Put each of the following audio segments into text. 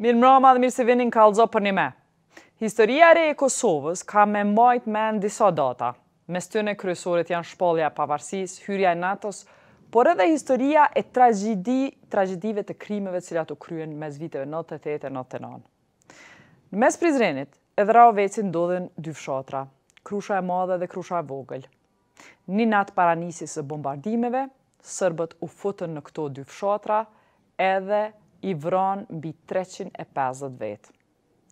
Mirëmrama dhe mirë se vini në Kallxo Përnime. Historia re e Kosovës ka me mbajt mend disa data. Mes tyne kryesoret janë shpallja e pavarësisë, hyrja e NATO-s, por edhe historia e tragjedi, tragjedive të krimeve të cilat u kryen mes viteve nëntëdhjetë e tetë e nëntëdhjetë e nëntë. Në mes Prizrenit edhe Rahovecit ndodhen dy fshatra, Krusha e Madhe dhe Krusha e Vogël. Një natë para nisjes së bombardimeve, sërbët u futën në këto dy fshatra edhe i vranë mbi treqind e pesëdhjetë vetë.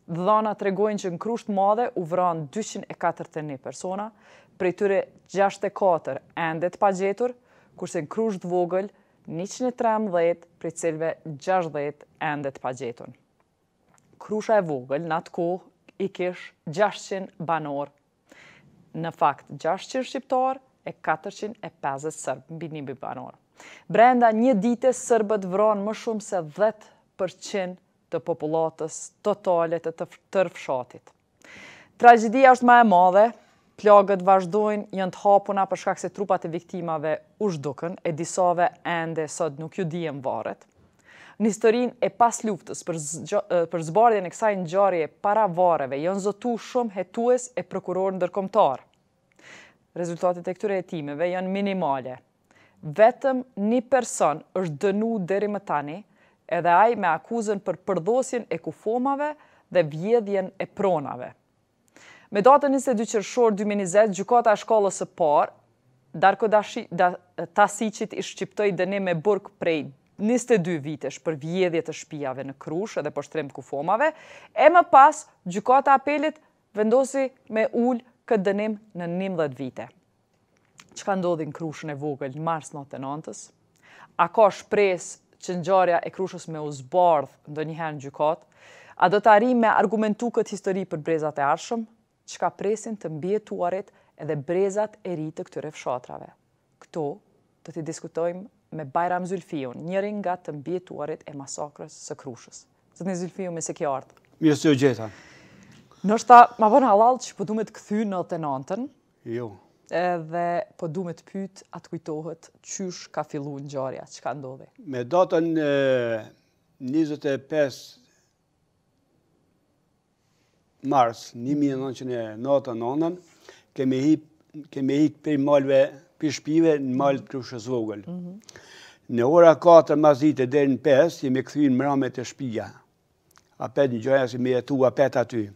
Dhënat tregojnë që në Krushë të Madhe u vranë dyqind e katërtdhjetë e një persona, prej tyre gjashtëdhjetë e katër ende të pagjetur, kurse në Krushë të Vogël njëqind e trembëdhjetë, prej të cilëve gjashtëdhjetë ende të pagjetun. Krusha e Vogël në atë kohë i kish gjashtëqind banorë, në fakt gjashtëqind shqiptarë e katërqind e pesëdhjetë sërbë mbi një mijë banorë. Brenda një dite sërbët vranë më shumë se dhjetë për qind të popullatës totale të tërë fshatit. Tragjedia është ma e madhe, plagët vazhdojnë, janë të hapuna për shkak se trupat e viktimave u zhdukën, e disave ende sot nuk ju dihen varret. Në historinë e pasluftës për, për zbardhjen e kësaj ngjarje para varreve janë zotu shumë hetues e prokurorë ndërkombëtarë. Rezultatet e këtyre hetimeve janë minimale, Vetëm një person është dënu deri më tani, edhe ai me akuzën për përdhosjen e kufomave dhe vjedhjen e pronave. Me datën njëzet e dy qershor dy mijë e njëzet, Gjykata e Shkallës së Parë, Darko Tasiqit i shqiptoi dënim me burg prej njëzet e dy vitesh për vjedhje të shpijave në Krushë edhe poshtrim të kufomave, e më pas Gjykata e Apelit vendosi me ulë këtë dënim në njëmbëdhjetë vite. çka ndodhi në Krushën e Vogël në mars nëntëdhjetë e nëntës? A ka shpresë që ngjarja e Krushës me u zbardh ndonjëherë në gjykatë? A do të arrijmë me argumentu këtë histori për brezat e ardhshëm? Çka presin të mbijetuarit edhe brezat e ri të këtyre fshatrave? Këto do t'i diskutojmë me Bajram Zylfiun, njërin nga të mbijetuarit e masakrës së Krushës. Zotni Zylfiu, mirë se ke ardhë. Mirë se ju gjeta. Tash ti ma bën hallall që po du me të kthy në nëntdhetenantën, Jo. Edhe po du me të pyt, a të kujtohet qysh ka fillu ngjarja, çka ndodhi? Me datën 25 mars 1999 kemi hik kemi hik prej malve prej shpive në mal të Krushës Vogël. Mhm. Në ora 4 masdite deri në 5 jemi kthy në mramje te shpija. Apet një gjoja si me jetu apet aty.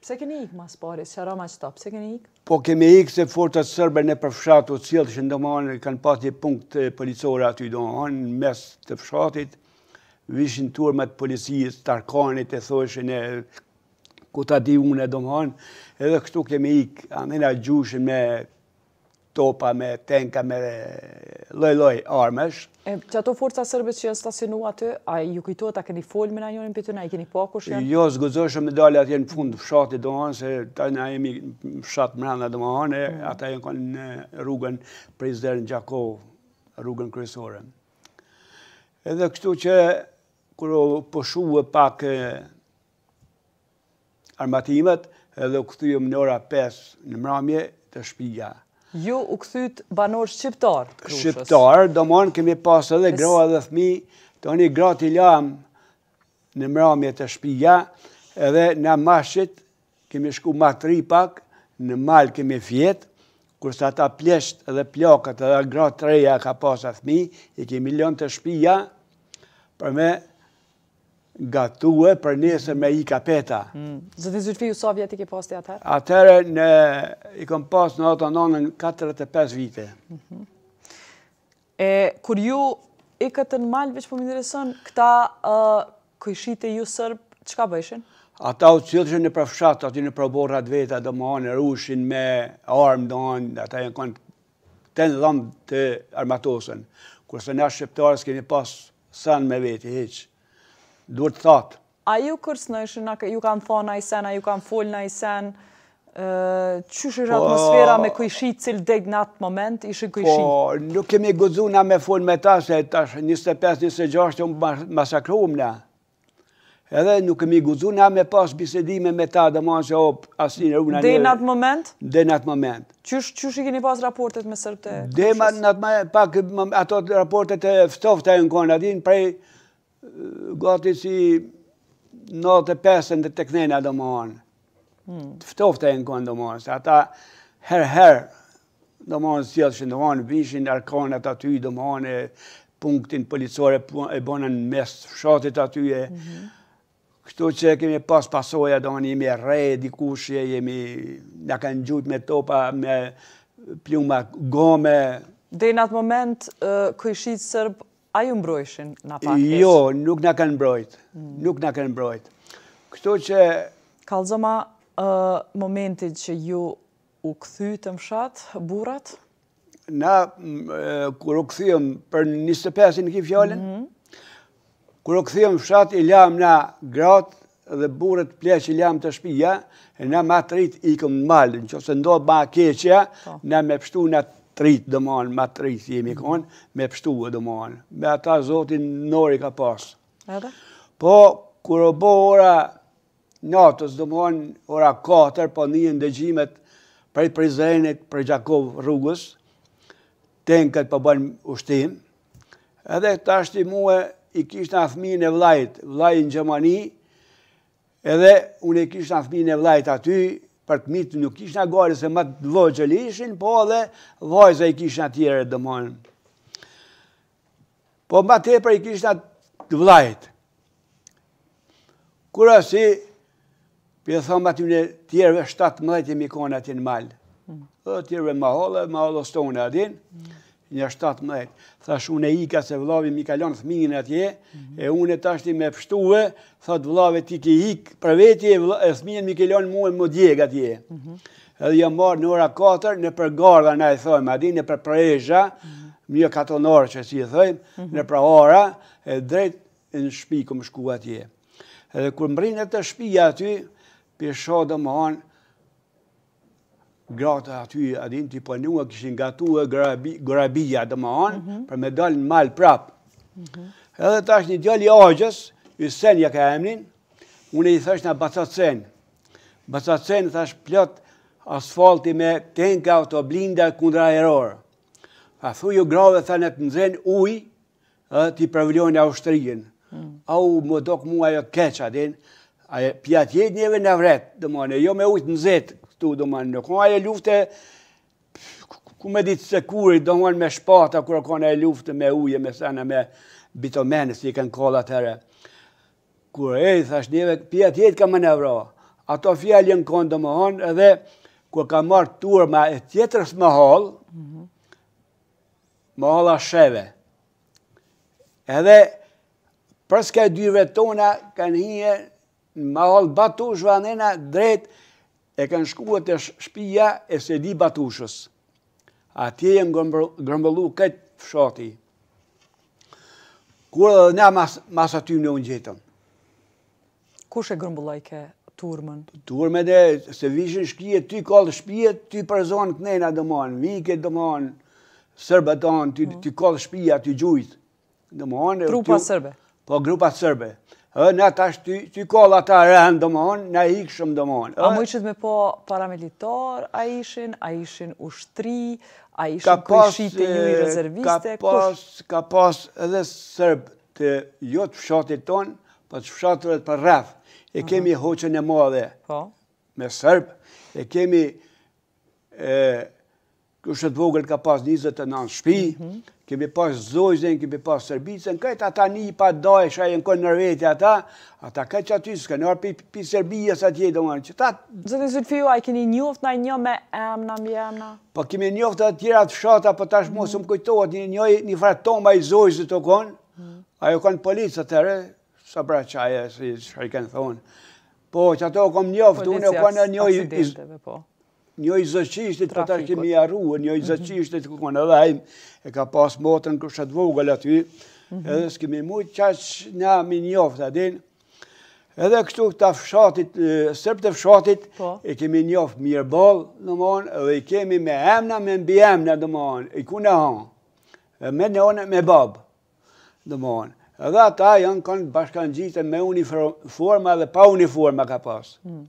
Pse keni ikë ma s'pari, s'e rama qëta, pse keni ikë? Po kemi ikë se forcat serbe nëpër fshat u sillshin domethanë kanë pas një punkt policore aty domethanë në mes të fshatit vishin turmat e policisë, t'Arkanit e thoshin e ku ta di unë domethanë edhe kështu kemi ikë, ama na gjushin me topa, me tenka, me lloj-lloj armesh. Qato forca serbe që janë stacionua aty, a ju kujtohet a keni folë me njërin prej tyne, a i keni pa kush janë? Jo, s'guxojshëm me dalë atje në fund fshatit, domethanë se na jemi fshat mrena, domethanë, mm. ata janë kanë në rrugën Prizren-Gjakovë, rrugën kryesore. Edhe kështu që, kur pushuen pak Armatimet edhe u kthyem në ora pesë në mramje te shpija. Ju u kthyt banorët shqiptar të Krushës. Shqiptar, domethanë kemi pas edhe gra edhe fmi, ti gratë i lam në mramje te shpija, edhe na mashqit kemi shku ma tej pak, në mal kemi fjet, kurse ata pleqt edhe plakat edhe gra të reja ka pas e fmi, i kemi lan te shpija, për me Gatue për nesër me i kap ata. Mm. Zoti Zylfi, ju sa vjet i ke pas ti atëherë? Atëherë në, i kom pas në ato nonën 45 vite. Mhm. E, kur ju ikët në malë, veç po më intereson, këta uh, kojshitë e juj serbë, qka bëjshin? Ata u sillshin nëpër fshat, aty nëpër oborret veta, domethanë, rrishin me armë, domethanë, ata janë konë Tanë dhan të armatosun. Kurse na shqiptarë s'kemi pas sen me veti hiç. Duart thatë. A ju kërcënojshin, a ju kanë thanë naj sen, a ju kanë folë naj sen, qysh ish atmosfera me kojshi cilët dej në atë moment, ishin kojshi? Po, nuk kemi guxu na me folë me ta, se tash njëzet e pesë, njëzet e gjashtë, u masakruam na. Edhe nuk kemi guxu na me pas bisedime me ta, domethanë se op asnjë rrugë na. Deri në atë moment? Deri në atë moment. Qysh qysh i keni pas raportet me serbët e Kosovës? Deri në atë moment pak ato raportet t'ftofta janë kanë aty prej gati si 95 e teknena domethanë. Hmm. Ftofta janë kanë domethanë, se ata herë herë Domethanë sillshin domethanë vishin arkanët aty, domethanë punktin policore e bonën n' mes fshatit aty e mhm. kshtu që kemi pas pasoja, domethanë jemi rreh dikush, jemi na kanë gjujt me topa, me plumba gome. Deri në atë moment, kojshit serbë, a ju mbrojshin naj pak? Jo, nuk na kanë mbrojt, mm. nuk na kanë mbrojt. Kshtu që... Kalzoma, momentin që ju U kthyet në fshat, burrat? Na, kur u kthyem, për njëzetepestin e ki fjalën, mhm. kur u kthyem në fshat, i lamë na gratë, dhe burrat pleq i lamë te shpija, e na ma të ritë ikëm në mal, në qoftë se ndodh ma e keqja, po. na me pshtu na të ritë, domethanë ma të ritë, jemi mhm. konë, me pshtu, domethanë me ata Zoti n'dorë i ka pasë. Edhe? Po, kur u bo ora, Natës, domethonë ora 4, po ndihen dëgjimet prej Prizrenit për Gjakovë rrugës, tenket po bajnë ushtimë, edhe tashti mue i kishna fmijën e vllait, vllain në Gjermani, edhe unë i kishna fmijën e vllait aty, për të mitë nuk kishna gajle se ma të vogjël ishin, po edhe vajza i kishna tjerë domethonë. Po ma tepër i kishna të vllait. Kur asi, po i thom aty tjerëve, 17 jemi konë aty në mal. Mm. Dhe tjerëve mahallë, mahallës tonë a din, mm. një 17. Thash, unë ika se vllavi m'i ka lon fmijën atje, mm. e unë tashti me pshtu vet, thot vllavi ti ki ik, për veti e fmijën m'i ke lon mue m'u djeg atje. Mm-hmm. Edhe jam marrë në ora 4 nëpër gardha na i thojmë, a din nëpër prejzha, një katunarë qysh i thojmë, mhm. nëpër ara, e drejt në shpi kemë shku atje. Edhe kur mbrrina te shpija aty, po shoh domethanë, gratë aty, a din t'i përnu po e këshin gatu e granija domethanë, mhm. për me dalë në mal prapë. Mhm. Edhe tash një djali axhës, Isen e ka emnin, unë i thashë baca Cen, Baca Cen thash plot asfalti me tenka autoblinda kundërajrorë. Tha thuju grave tha le të nxejnë ujë edhe t'i përvlojnë ushtrinë. Mm. Ajo m'u dok mua keq a din. Ai pi atje neve na vret, domethanë jo me ujë të nxetë këtu, domethanë u kon ajo luftë, ku me ditë se kur, domethanë me shpata, kur u kon ajo luftë me ujë, me sene, me bitumen, si u kon koha at Kur e i thash neve, pi atje ka me na vra. Ato fjalë janë konë domethonë edhe kur ka marrë turma e tjetrës mëhallë, mhm. mëhalla e Shehve. Edhe përskaj dyrve tona kanë hi e mëhallë Batushve knena drejt e kanë shku te shpia e Sejdi Batushës. Atje janë grumbullu krejt fshati. Kur edhe na mas, mas atyne u gjetëm. Kush e grumbullojke turmën? Turmën dhe se vishin shkijet, ty kallë shpijat, ty përzonë knena domethonë, vike domethonë, serbët tanë, ty, mm. ty kallë shpija, ty gjujtë. Domethon... Grupa sërbe. Po, grupa sërbe. Ë, tash, ty kolla ta rëhen, domethon, në i ikë shumë, domethon. Ama ishin me po paramilitar, a ishin, a ishin ushtri, a ishin përshit e ju i rezerviste, kush? Ka pas edhe sërbe të jo të fshatit tonë, pa po të fshatrave të përreth. E kemi Hoçën e Madhe po. me sërbe, e kemi Krusha e Vogël ka pas 29 shpi, kemi pas Zojzin, kemi pas Sërbicën, këtë ata një pa dojë, janë kanë nërveti ata, ata këtë që aty, s'ka nërë për pi Serbia sa tjetë, dhe që ta... Zoti Zylfiu, a i keni njoft najnjë me emna, mbiemna? Po kemi njoft edhe tjera të fshata, po tash mos mhm. më kujtohet, një një një farë Toma i Zojzit u konë, mhm. ai u konë polic të tëre, sa pra qaje, si shef i kanë thonë, po qato kom njoft, u konë një një Një i Zoçishtit po e kemi harru, një i mhm. Zoçishtit u konë edhe ai, e ka pas motrën në Krushë të Vogël aty, mhm. edhe s'kemi mujtë qaq na me i njoftë, ta din, edhe kështu këta fshatit, serbët e fshatit, po. i kemi njoftë mirë boll, domethon, edhe i kemi me emna, me mbiemna, domethon, i kujna janë, me nonë, me babë, domethon, edhe ata janë kanë bashkangjitun me uniforma dhe pa uniforma ka pasë. Mhm.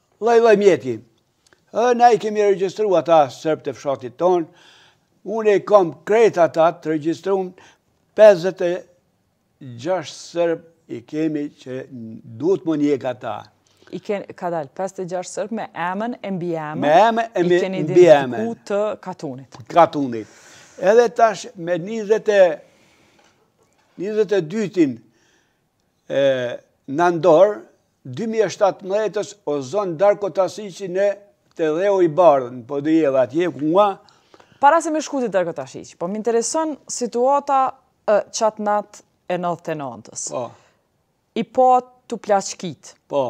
Lloj lloj mjeti. Ë, na i kemi regjistru ata sërb të fshatit tonë, unë i kam krejt ata të regjistrum, 56 sërb i kemi që duhet m'u njek ata. I keni, kadalë, 56 sërb me emën e mbiemën, me emën e mbiemën, i keni identifiku të katunit. Katunit. Edhe tash me 22-in nandor, Dy mijë e shtatëmbëdhjetës u zon Darko Tasiqi ne te Dheu i Bardhë në Podujevë atje ku nga Para se me shku te Darko Tasiqi, po më intereson situata e qat natë e nëntëdhetë e nëntës. Po. I patë tu plaçkit. Po.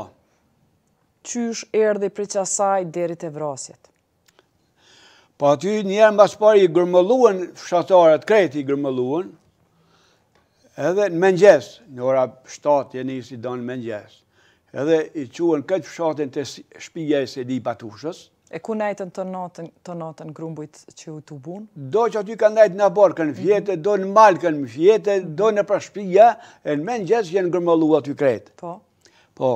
Qysh erdhi prej qasaj deri te vrasjet? Po aty njëherë ma së pari i grumulluen fshatarët, krejt i grumulluen, edhe në mëngjes, në ora 7 e nisi do në mëngjes, edhe i çuen krejt fshatin te shpija e Sejdi Batushës. E ku nejtën atë natën, atë natën grumbujt që u tubun? Do qaty kanë nejtë në oborr kanë fjetë, mhm. do në mal kanë fjetë, do nëpër shpija, e në mëngjes janë grumullu aty krejt. Po? Po.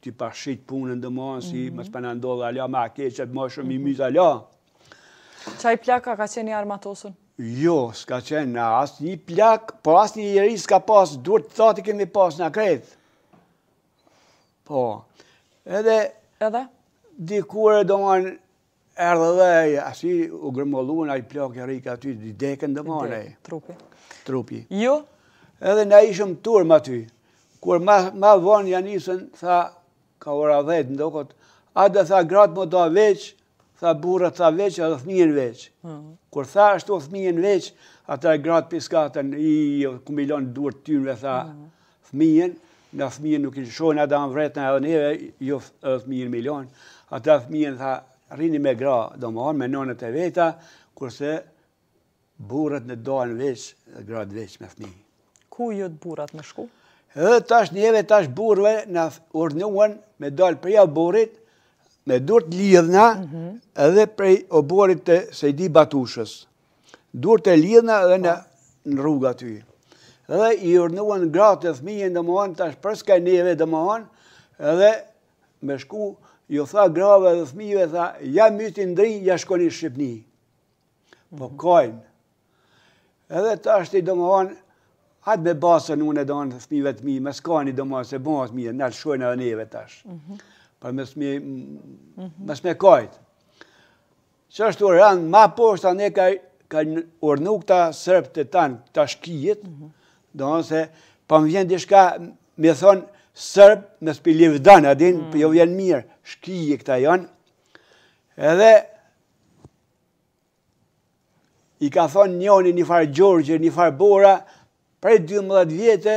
Ti pa shit punën domethanë si mos po na ndodh hala ma keq e ma shumë i mytë hala. Qaj plak a ka qenë i armatosun? Jo, s'ka qenë as një plak, po asnjë njeri s'ka pasë, duar të thata kemi pasë na krejt. Po, edhe... Edhe? Dikur, domethanë, Erdhe dhe ai, asi u grumbulluan ai plak u rrokë aty, i dekën dhe morë ai. Trupi. Trupi. Ju? Edhe na ishëm turmë aty. Kur ma, ma vonë ja nisën, tha, ka ora dhjetë dikund, edhe tha gratë më da veç, tha burrat tha veç, edhe fmijën veç. Hmm. Kur tha ashtu fmijën veç, ato gratë piskatën, i, ku me i lanë n'dorë tynve, tha, hmm. fëmijën, na fëmijën nuk i shohin edhe na vretën edhe neve, jo fëmijën mi lanë, ata fëmijën tha, rrini me gra, domethan me nënët e veta, kurse burrat na danë veç, gratë veç me fëmijë. Ku ju të burrat me shku? Edhe tash neve, tash burrave, na urdhnuan me dalë prej oborrit, me duar të lidhna, mhm. edhe prej oborrit të Sejdi Batushës. Duart e lidhna dhe në në rrugë aty. Dhe i urdhnuan gratë e fëmijën domethan tash përskaj neve domethan dhe me shku ju tha grave dhe fëmijëve tha ja mytni n'Dri ja shkoni në Shqipni. Po mhm. kajnë. Edhe tash ti domethan hajt me ba zan unë e domethan fëmijëve të mi me s'kajt domethan se bëhon të mi në alë shkojnë edhe neve tash. Mhm. Për mos me, mhm. mos me kajtë. Qashtu u ranë ma poshtë edhe kanë urdhnu këta serbët tanë, këta shkijet, domethan se s'po më vjen dishka me thonë serbë, me si po i livdoj, a din, po ju vjen mirë, shkijet këta janë, edhe i ka thonë njoni një farë Gjorgje, një farë Bora, prej 12 vjete,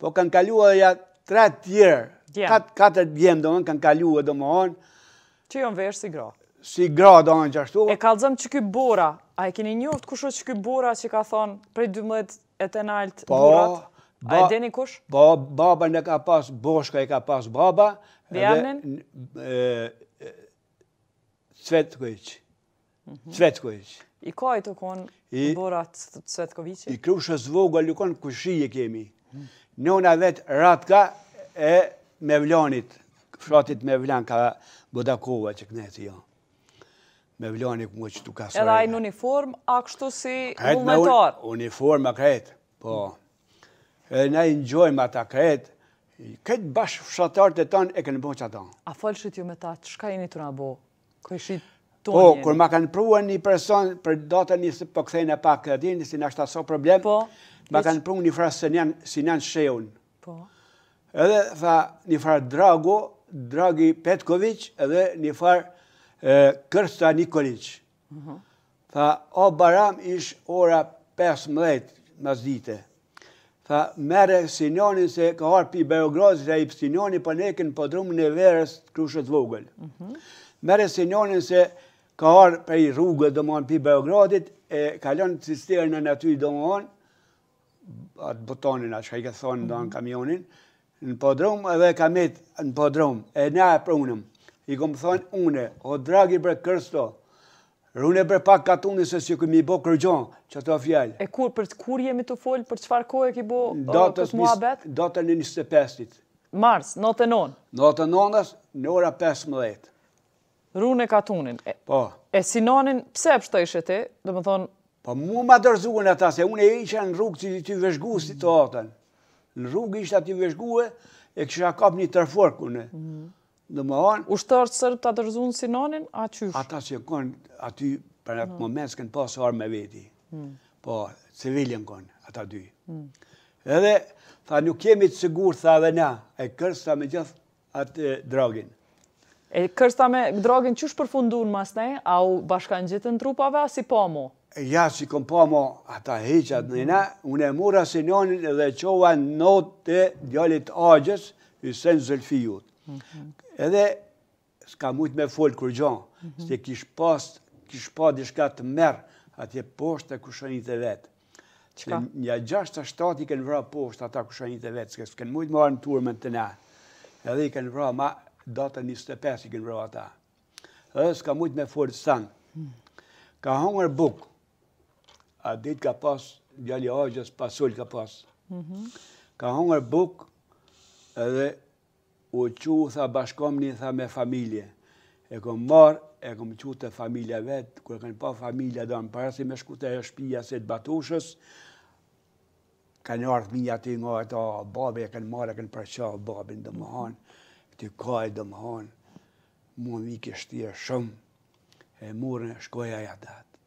Po kanë kalu edhe nja tre të tjerë. Djem. Kat, katër djem, do kanë kalu, domethonë. Që jonë veshë si gra. Si gra, domethonë qashtu. E kallëzum qeky Bora, a e keni njoftë kush është qeky Bora që ka thonë prej 12 e tnaltë po, burrat? Ba, a e dini kush? Po, babën e ka pas, Boshkën e ka pas baba. Mbiemnin? Cvetkovic. Cvetkovic. I kahit u konë Bora Cvetkovici? I Krushës Vogël u kon kojshi e kemi. Nëna e vet Ratka e Mevlanit, fratit Mevlan ka Gjakova që këne të jo. Mevlanit më që tu ka sërë. Edhe aj në uniform, a kështu si vullnetar? Uniform, a krejt, po. Edhe ne i njojmë ata krejt, Këtë bashkëfshatarët e tanë e kanë bënë që ata. A folshit ju me ta, çka jeni tu na bo? Këshit të Po, kur ma kanë pru një person për datën nëse po kthehna pak e dini, s'na ashtë aso problem, po, ma kanë pru njëfar se njanë, si njanë sheun. Po. Edhe, tha, një farë Drago, Dragi Petkovic, edhe një farë Krsta Nikolic. Mhm. Tha, O Bajram ish ora pesëmbëdhjetë masdite. Tha, merre Sinonin se ka ardh pi Beogradit edhe Sinoni punke në podrumin e verës të Krushës Vogël. Mhm. Merre Sinonin se ka ardh prej rrugës domethon pi Beogradit e ka lon cisternën aty domethon atë butonin, atë çka i ka thonë, mhm. kamionin, në podrum edhe ka met në podrum, e na e prunën. I kom thonë une, o Dragi bre Kërsta, rune bre pak katunin se s'i kemi bo kurgjo, qeto fjalë. E kur, për kur jemi tu folë, për çfarë kohe e ki bo këtë muhabet? Datën e 25-it. Mars, nondhetenonë? Nondhetenonës, në ora 15. Rune katunin. Po. E Sinonin, pse e pështojshe ti, domethonë... Po mu ma dorzun ata, se unë isha në rrugë tu vëzhgu situatën. Në rrugë isha tu vëzhgu e, e kësha kap një tërfurk une. Mhm. Domethonë... Ushtarët serbë ta dorzun Sinonin, a qysh? Ata që konë aty, për atë mhm. moment, s'kënë pas armë me veti. Mhm. Po, civilë u konë, ata dy. Edhe, tha, nuk jemi të sigurt, tha edhe na, e Kërsta me gjithë, atë Dragin. E Kërsta me Dragin qysh përfundun masnej, a u bashkun gjithën trupave, a s'i pe mo? Jo, s'i kom pa mo, ata heqat në ina, unë e mora Sinonin dhe e qova në odë të djalit axhës, Hysen Zylfiut. Mhm. Edhe, s'ka mujt me folë kurgjo, mhm. se kish pas, kish pa dishka tmerr, atje poshtë te kusherijt e vet. Çka? Nja gjasht a shtat i kënë vra poshtë ata kusherijt e vet, se s'kënë mujtë me ardh në turmën tone. Edhe i kënë vra me datën 25 i kënë vra ata. Edhe s'ka mujtë me folë sen. Ka hongër bukë. Atë ditë ka pas, djali axhës, pasul ka pas. Mhm. Ka hongër bukë edhe U çu tha bashkomni tha me familje e kom marr e kom çu te familja vet kur e kanë pa familja domethanë para se me shku te shpia se të Batushës kanë ardhë një aty nga ata babi e kanë marrë e kanë përqafë babin domethanë tu kajt domethanë mu mi kështia shumë e murrën e shkoja ja datë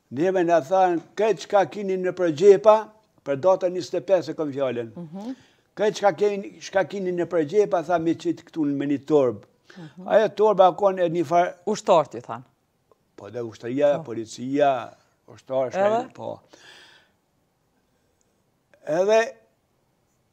Neve na thanë këtë çka kini nëpër xhepa, për datën 25 e kam fjalën. Mhm. Këtë çka keni, çka kini nëpër xhepa tha me çit këtu me një torbë. Mhm. Ajo torba ka qenë një far... Ushtarët ju thanë? Po dhe ushtëria, po. policia, ushtarë, shkije, po. Edhe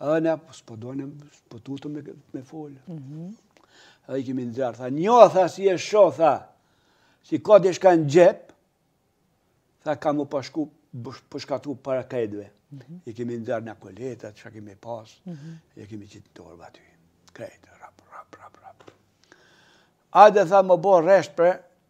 Ë, ne po s'po donim, po tutëm me, me folë. Mm -hmm. Ë, i kemi nxjerrë, tha, njo, tha, si e sho, tha, qi ka dishka në xhep, tha, ka mu pushka, pushkatu para krejtve. Mm -hmm. I kemi nxjerrë kuletat, që kemi pas, mm -hmm. i kemi qitë në torbë aty. Krejt, rap, rap, rap, rap. Hajde, tha, m'u bo rresht për,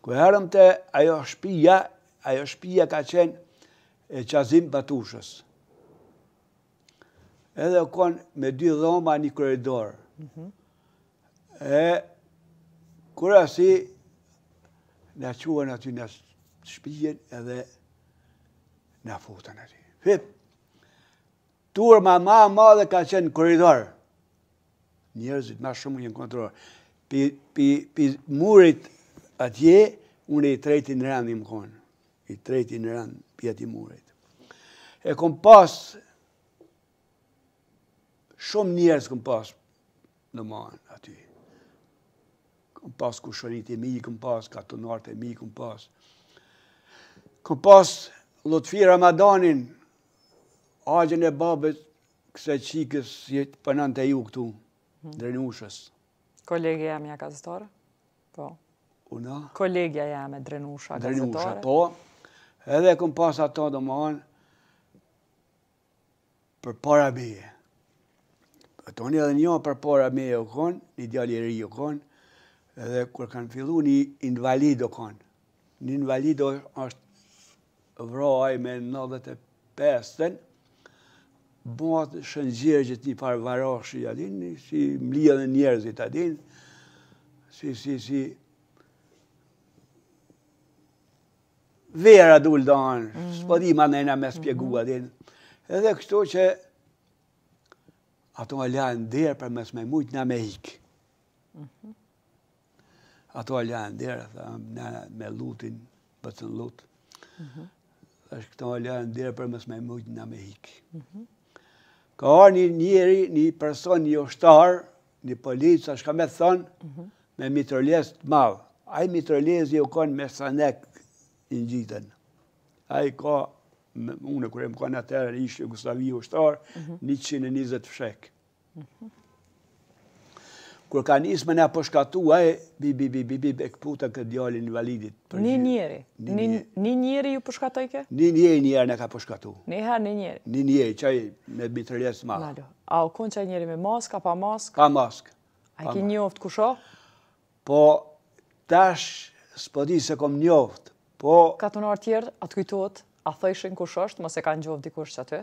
Kur hymë te ajo shpija, ajo shpija ka qenë e Qazim Batushës. Edhe u konë me dy dhoma një koridor. Mhm. E kur asi na çun aty në shpijen edhe na futën aty. Fip, turma ma e madhe ka qenë n'koridor. Njerëzit ma shumë jenë kontrolë. Pi, pi, pi murit atje, unë i treti në rend jem konë. I treti në rend, pi atij murit. E kom pas, shumë njerëz kom pas domethanë aty. Kom pas kusherit e mi, kom pas katunart e mi, kom pas. Kom pas Lutfi Ramadanin, axhën e babës, Kësaj çikës si punon te ju këtu, Drenushës. Kolegja jeme gazetare? Po. Una? Kolegja jeme Drenusha gazetare? Drenusha, po. Edhe e kom pas ato domethanë përpara meje. Tani edhe një përpara meje u konë, një djal i ri u konë, edhe kur kanë fillu një invalid u konë, Ni invalid është vra me 95-ten, bëhat Shëngjergjit një farë varoshi, a din, si mblidhen njerëzit, a din, si, si, si, vera dul do anë, mm. s'po di ma nëjna me spjegu, a din, edhe kështu që ato e lajnë n'derë për mos me mujtë na me ikë. Mhm. Ato e lajnë n'derë, tha, ne me Lutin, bacën Lut. Mhm. Thash, këto e lajnë n'derë për mos me mujtë na me hikë. Mhm. Ka ardhë një njeri, një person, një ushtar, një polic, a çka me thonë, mhm. me mitrolez të madh. Ai mitrolezi u konë me sandëk të ngjitun. Ai ka, unë kur jem konë atëherë, ish-Jugosllavi ushtar, 120 fishekë. Kur ka nisë me na pushkatu, aje, bi, bi, bi, bi, bi, e këputi këtë djalin invalidit. Një njeri, një njeri ju pushkatojke? Një njeri një herë në ka përshkatu. Një herë një njeri? Një njeri, qaj me mitrolez t'madh. Malo, a o konë qaj njeri me maskë, a pa maskë? Pa maskë. A e ki njoftë kush o? Po, tash, s'po di s'e kom njoftë, po... Katunarët tjerë, a të kujtohet, a thojshin kush është, mos e ka njoftë dikush që aty?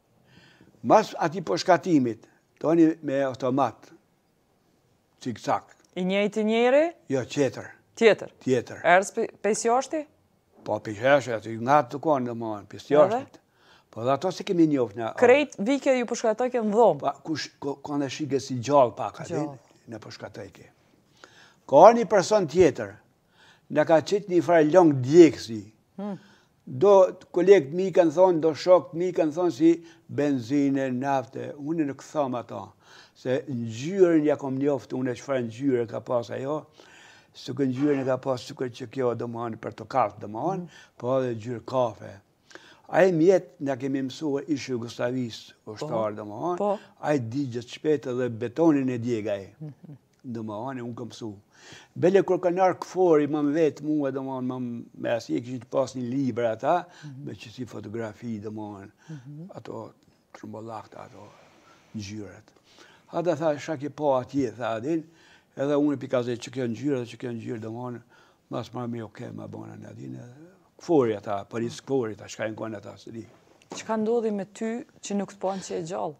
Mas atij pushkatimit, tani me automat, cik-cak. I njëjti njeri? Jo, tjetër. Tjetër? Tjetër. Erdhën pesë-gjashtë? Po, pesë-gjashtë, aty ngat u konë në mojnë, pesë-gjashtë. Po, dhe ato s'i kemi njoftë në... Krejt vike ju pushkatojke në dhomë? Po, kush, kanë shiku si gjallë pak, a din, na pushkatojke. Ka një person tjetër, Na ka qitë një farë lëng djegësi. Hmm. Do kolegët mi kanë thonë, do shokët mi kanë thonë si benzinë, naftë. Unë nuk tham ato. Se ngjyrën ja kom njoftë, unë e çfarë ngjyre ka pas ajo, se ngjyrën e ka pas sikur qikjo domethanë për të kaftë domethanë, hmm. po edhe ngjyrë kafe. Ai mjet, ne kemi mësuar ish-Jugosllavisë, ushtar po. domethanë, po. ai e digjte shpejt dhe betonin e djeg ai. Hmm, hmm. Domethanë, unë kam mësu. Bile kur ka hyrë KFOR-i, më më vetë mua, domethanë, më më asi e kish pas një libër ata, mhm. me qisi fotografi, domethanë, mhm. ato trëmbalakta, ato ngjyret. Edhe tha, çka e po atje, tha a din, edhe unë e pikazhe qikjo ngjyrë, qikjo ngjyrë, domethanë, mas marë me oke, ma bona a din, KFOR-i ata, prej KFOR-it a çka janë konë ata, s'di. Çka ndodhi me ty që nuk të panë që je gjallë?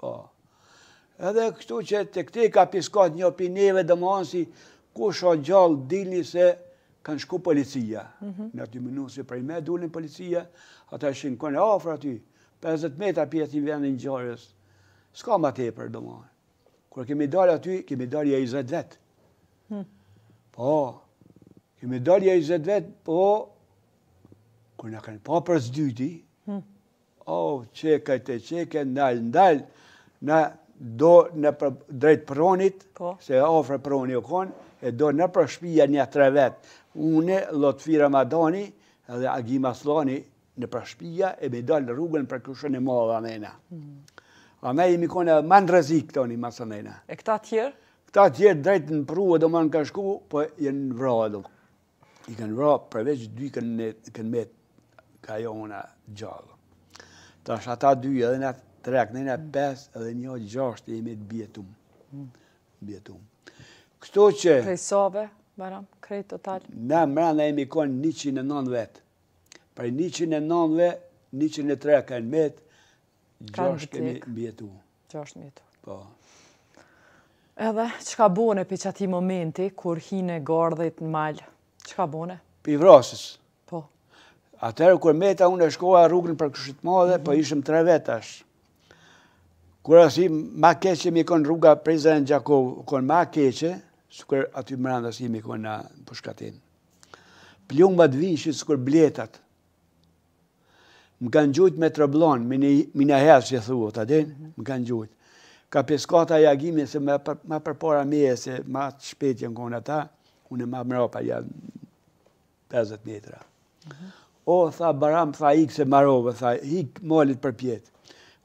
Po. Edhe këtu që të këti ka piskat njo prej neve domethanë si, kush â gjallë dilni se kanë shku policia. Mhm. Ne aty menu se prej me dullin policia, ata ishin konë afër aty, 50 metra prej vendit ngjarjes. S'ka ma tepër domethanë. Kur kemi dalë aty, kemi dalë nja njizet vetë. Hmm. Po, kemi dalë nja njizet vetë, po, kur na kanë pa për s'dyti, hmm. Oh çekajte çekaj ndal ndal na do nëpër drejt prronit, po. se afër prroni u kon, e do nëpër shtëpia na tre vetë. Unë, Lutfi Ramadani dhe Agim Asllani nëpër shtëpia e me dal rrugën për Krushën e Madhe domethanë. Mm. E na jemi konë edhe më në rrezik tani më së E këta të tjerë? Këta të tjerë drejt në prrua domethanë kanë shku, po janë vrarë. i kanë vra përveç dy kanë met kanë met, ka janë gjallë. Tash ata dy edhe na tre, na na pesë edhe një gjashtë jemi të mbijetum. Hmm. Mbijetum. Këto që... Prej save, Bajram, krejt total. Na mrena jemi konë 109 vetë. Prej 109 vetë, 103 kanë metë, gjashtë kemi mbijetu. Gjashtë mbijetu. Po. Edhe, çka bone prej qatij momenti, kur hine gardhit në mal, çka bone? Prej vrasjes. Po. Atëherë, kur meta unë e shkova rrugën për Krushë t'Madhe, po mhm. ishim tre veta. Kur asi ma keqe me konë rruga Prizren Gjakovë, konë ma keqe, sikur aty mrenda si me konë në pushkatim. Plumbat vijshin sikur bletat, Më kanë gjujt me tromblon, menjëherë që thua, a din, më kanë gjujt. Ka piskat ai Agimi, se ma përpara meje, se ma të shpejtë janë konë ata, unë ma mrapa nja 50 metra. Mhm. O, tha, Bajram, tha, ikë se marove, tha, ikë malit përpjetë.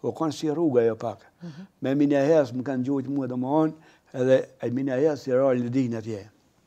U kanë si rruga jo pak. Mhm. Me minahedhës më kanë gjujtë mua domethanë, edhe minahedhësi ra larg në dinë atje.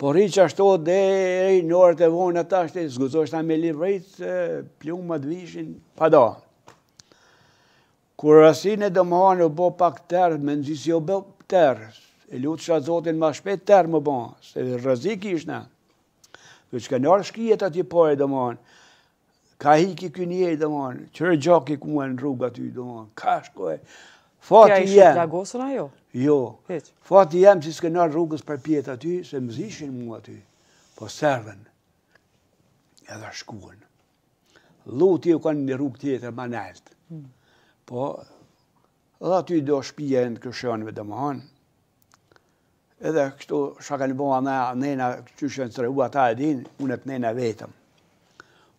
Po rri qashtu deri në orët e vona, tashti s'guzoshna me livrit, plumat vishin, pa da. Kur asi e domethanë u bo pak terr, mezi si u bo terr, e lutsha Zotin ma shpejt terr m'u bo, se rrezik ishna. Dhe që kanë ardh shkijet atje pare domethanë, Ka hik ky njeri, domethanë, qërë gjaki ku e në rrugë aty, domethanë, ka shku. Fati jem. Kje i plagosun a jo? Jo. Fati jem që s'kanë ardh rrugës përpjetë aty, se më zishin mu aty. Po sërven. Edhe shkuen. Luti u kanë një rrugë tjetër ma nalt. Hmm. Po, dhe aty do shpi janë t'krushanëve domethanë. Edhe kështu çka kanë bo ana nena qysh janë tregu ata e din, unë të nena vetëm.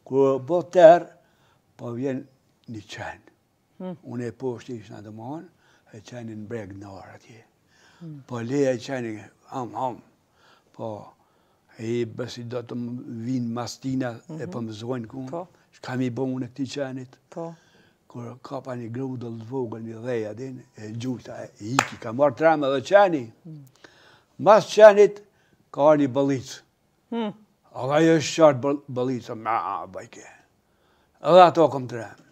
Kur u bo terr, po vjen një qen. Hmm. Unë e poshtë ishna domethanë, e qeni në breg në arë atje. Hmm. Po leh e qeni, ham, ham, po e i bësi do të më vijnë mas tina e mhm. po më zojnë këtu. Po. Çka me i bo unë e këti qenit. Po. Kur kapa një grudë të vogël një dhej, a din, e gjuta, e iki, ka marrë tremë edhe qeni. Mas qenit, ka ardh një bullicë. Hmm. A dhe ajo është qartë bullicë, ma, bajke. Edhe atë e kom tremë.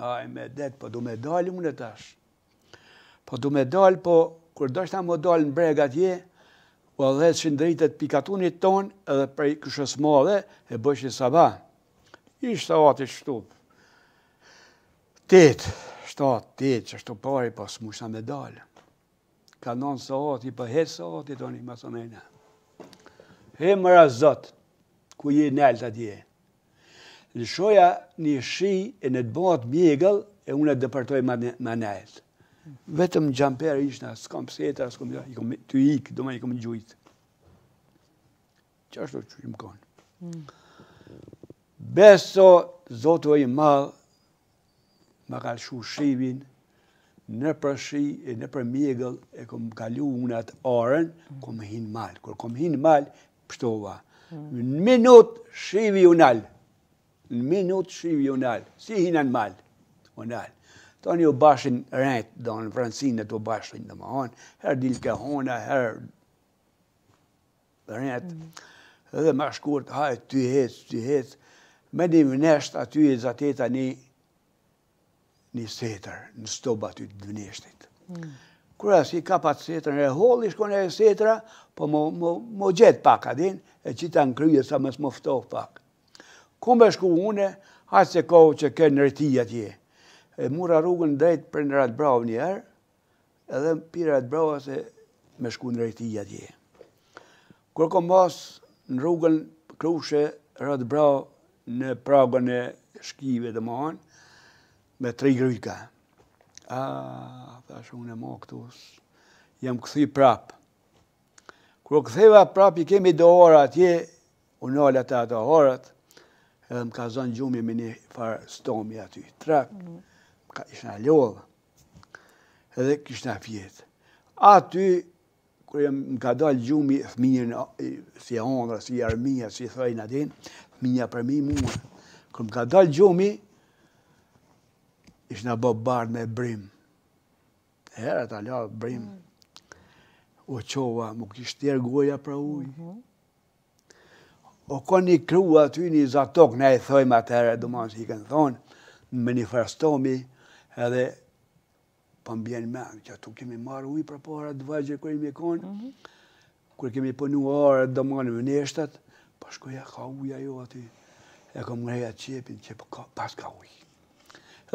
Aj, medet, po du me dalë unë e tash. Po du me dalë, po, kur dojsha me dalë në breg atje, po i dhezshin dritat prej katunit tonë, edhe prej Krushës Madhe, e bojshin sabah. Ish saati shtu. Tetë, shtatë, tetë, qashtu pari po s'mujshna me dalë. Kah nanë saati, po dhetë saati, tani masanej. He more Zot, ku je nalt atje. Lëshoja një shi e le t'bahet mjegull, e unë e depërtoj ma nalt. Vetëm xhamper ishna, s'kam setër, s'kam, tu ikë, domethanë i kom gjujtë. Qashtu që jem konë. Hmm. Beso, Zoti i madh, më ka lëshu shivin, nëpër shi e nëpër mjegull e kom kalu unë atë arën, kom hi n'mal. Kur kom hi n'mal, pështova. Në minut shivi u nal. Në minut shivi u nal. Si hina në mal, u nal. Tani u bashin retë, do në Francinë të bashin, domethanë, herë dilke hona, herë Retë, edhe ma shkurt, hajt, ty hec, ty hec, me një vnesht aty e zateta një një setër, në stuba aty të vneshtit. Mm. Kur asi e kapa atë setër, në holi shkon e setra, po më gjetë pak a din, e qita në krye sa mos m'u ftohë pak. Ku me shku une, hajë se kohë që kënë në Retijë atje. E mura rrugën drejt për në Randobravë njëherë, Edhe prej Ratbravës se me shku drejt atje. Kur kom ba në rrugën krushe Ratbravë në pragën e shkive dhe më anë, me tri grujka. A, thash unë e ma këtu, jam kthy prapë. Kur ktheva prapë i kemi do ara atje, unë dola te ato arët, edhe më ka zonë gjumi me një farë stomi aty, trak, mm. kishna lodhë. Edhe kishna fjet. Aty kur m'ka dal gjumi fëmijën si ondra, si armia, si thojna, a din, fëmija përmi mu. Kur më ka dal gjumi, ishna bo bardh me brim. Herët, hala brim. Mm. U çova, m'u kish terë goja për ujë. Mhm. U kanë një kru aty një zatok, ne i thojshim atëherë, do mos i kanë thonë, në manifestomi edhe po më bjen n'men, që aty kemi marë ujë përpara t'vogjël kur jemi konë, mhm. kur kemi punu arë dhe manë vneshtat, pa po shkoj, a ka ujë ajo aty, e kom ngreja qepin, që po, paska ujë.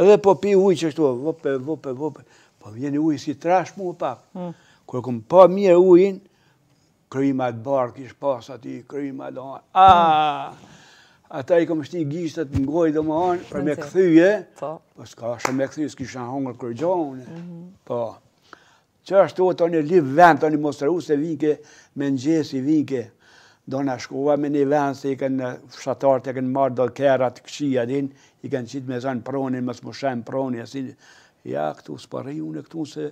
Edhe po pi ujë qeshtu, vope, vope, vope, po vjen uji si trash mu pak. Mm. Kur e kom pa mirë ujin, Krima të bardhë kish pas aty, krima të bardhë. Ah! Ata i kom shti gishtat në gojë domethanë, për me kthy. Po. Po s'ka çka me kthy, s'kisha hongër kurgjo. Mhm. Po. Që ashtu o toni li vend, toni mos të se vinke, me në gjesi vinke, do në shkova me një vend se i kënë në fshatarët, i kanë marrë do kërrat kështu, a din, i kanë qitë me zanë prronin, mos mshelë prronin, asin, ja këtu s'po rri unë këtu se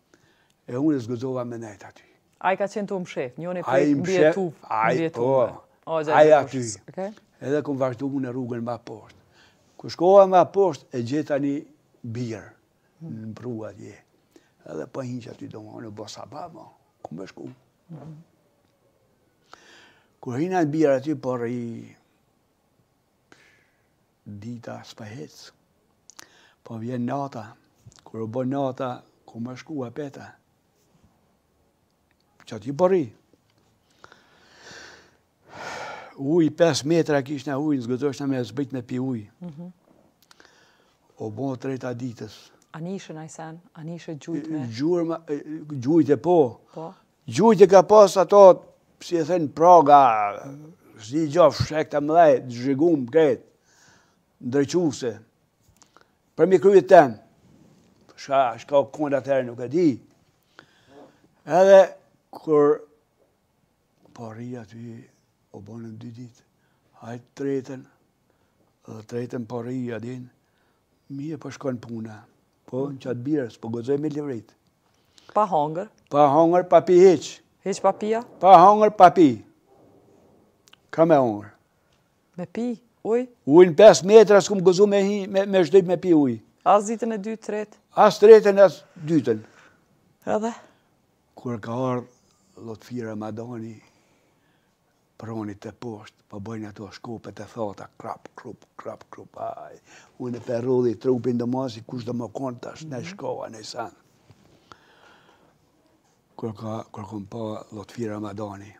E unë s'guxova me nejt aty. Ai ka qenë tu më shef, njoni për i mbje tu, mbje tu. Ai aty, edhe këmë vazhdu mu në rrugën ma posht. Kur shkova ma posht, e gjeta një birë, në prru atje. Edhe për po hi qaty domethanë, s'ba, ma, ku me shku. Mhm. Kur hina n'birë aty, por i... Dita s'po ec, po vjen nata, kur u bë nata, ku me shku apet. Qaty po rri. Uj, 5 metra kishna ujë, nuk guxojsha me zbrit me pi uj. Mhm. U bo e treta ditë. A nijshe naj sen? A nijshe gjujtje? Gjujtje po. Po? Gjujtje ka pas ato si e thojnë praga s'di gjo, fishekë të mëdhej, zhi-gum krejt ndriçuse përmi krye tem çka, çka u kon atëherë nuk e di edhe kur po rri aty u bonën dy ditë hajt e tretën, e tretën po rri, a din Mirë po shkon puna. Po, në qatë birë, s'po guxoj me livrit. Pa hongër? Pa hongër, pa pi hiq. Hiq pa pi a? Pa hongër, pa pi. Ka me hongër. Me pi, uj? Uj në 5 metra, s'kum guxu me, hi, me, me shdojt me pi uj. As ditën e dytë, tretë? As tretën, as dytën. Edhe? Kur ka ardhë, Lotfi Ramadani, Prronit teposhtë po bëjnë ato shkopet e thata krap krup krap krup ai unë pe rrudhi trupin do masi kush do me konë tash ne shkova ne san kur kur kom pa Lotfi Ramadani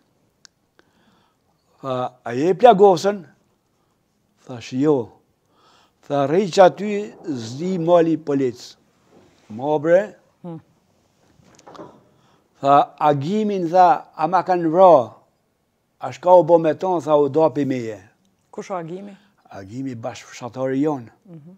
tha a je i plagosun Thashë jo. Tha rri qaty zdi mali polic. Mo bre. Hmm. Tha Agimin tha, a ma kanë vra. A çka u bo me to, tha u da pi meje. Kush o Agimi? Agimi bashkëfshatari jonë. Mhm.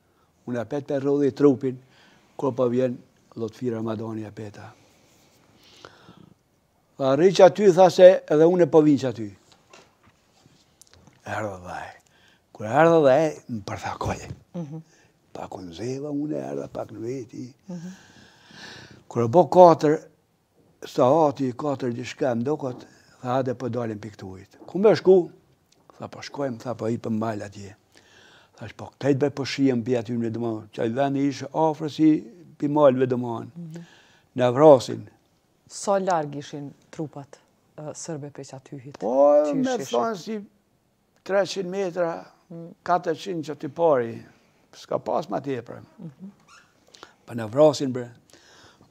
Unë apet pe rrudhi trupin, kur po vjen Lotfi Ramadani apet. Tha, rri qaty, tha se edhe unë po vij qaty. Erdh edhe ai. Kur erdh edhe ai, më përthekoj. Mhm. Pak u nxeva, unë erdha pak në veti. Mhm. Kur u bo katër, Sahati katër diçka më duket, tha hajde po dalim pi këtuhit. Ku me shku? Tha po shkojmë, tha po ikëm mal atje. Thash po këtë bëj po shihem pi atyne domethonë, qaj vendi ish afër si pi malve domethonë, na vrasin. Sa larg ishin trupat serbe prej qatyhit? Po, me thonë si 300 metra, 400 qaty pari, s'ka pas ma tepër. Mhm. Po na vrasin bre,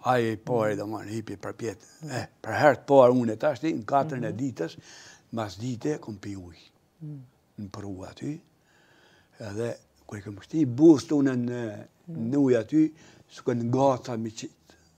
ai i pari domethonë hipi përpjetë. Eh, për herë të parë unë tashti, në katërën e mhm. ditës, masdite, kom pi ujë. Mhm. Në përrue aty, edhe kur i kom shti buztë unë në ujë aty, së kënë nga ta mi qitë.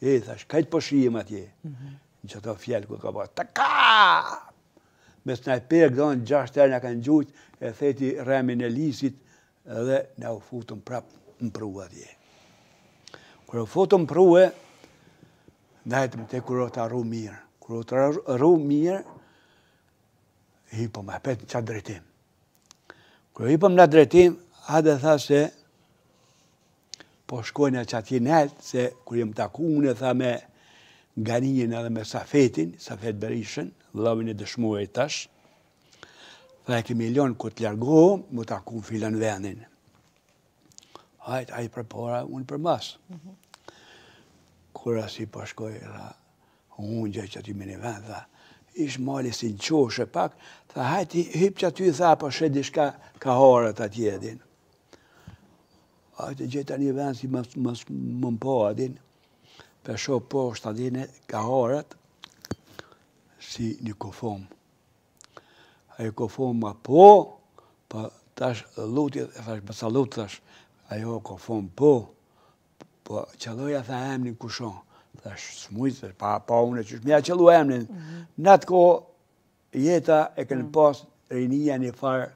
E, thash, hajt po shihem atje. Mhm. Në qato fjalë kur ka bërë, të ka! Me snajper, gëdonë, gjashtë herë na kanë gjujtë, e theti remin e lisit, edhe na u futëm prapë në prua atje. Kur u futëm prue, nejtëm tej kur u terru mirë. Kur u terru mirë, hipëm apet në qatë drejtim. Kur hipëm në drejtim, hajde tha se, Po shkojmë qatje nalt, se kur jem taku unë tha me Ganinjën edhe me Safetin, Safet Berishën, vllavin e dëshmor tash, tha e kemi lënë kur të largohem, m'u taku në filan venin. Hajt, ai përpara, unë përmas. Mhm. Kur asi po shkojmë, po tha, unë gjë qaty me një vend, tha, ish mali si në qoshe pak, tha, hajt, hyp qaty, tha, po sheh diçka kah arat atje edhin. Aty e gjeta një vend si më m' po a din, përshembull poshtë a din kah arat, si një kufomë. Ajo kufomë ma po, pa po thash luti, e thash, bësa lutë, thash, ajo kufomë po, po qëlloja tha emnin kush jam, thash, s'muj, pa, pa unë e qysh, me ja qëllu emnin, mhm. në atë kohë, E ta e kanë pas Rinia një farë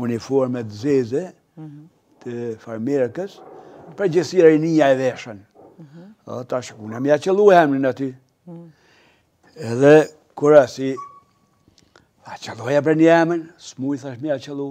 uniformet zeze, të farmerkave, përgjithësi rinia e veshën. Edhe tash ku unë me ia qëllu emrin aty. Edhe kurrësesi, a qëlloja prej një emrin, s'muj thash me ia qëllu.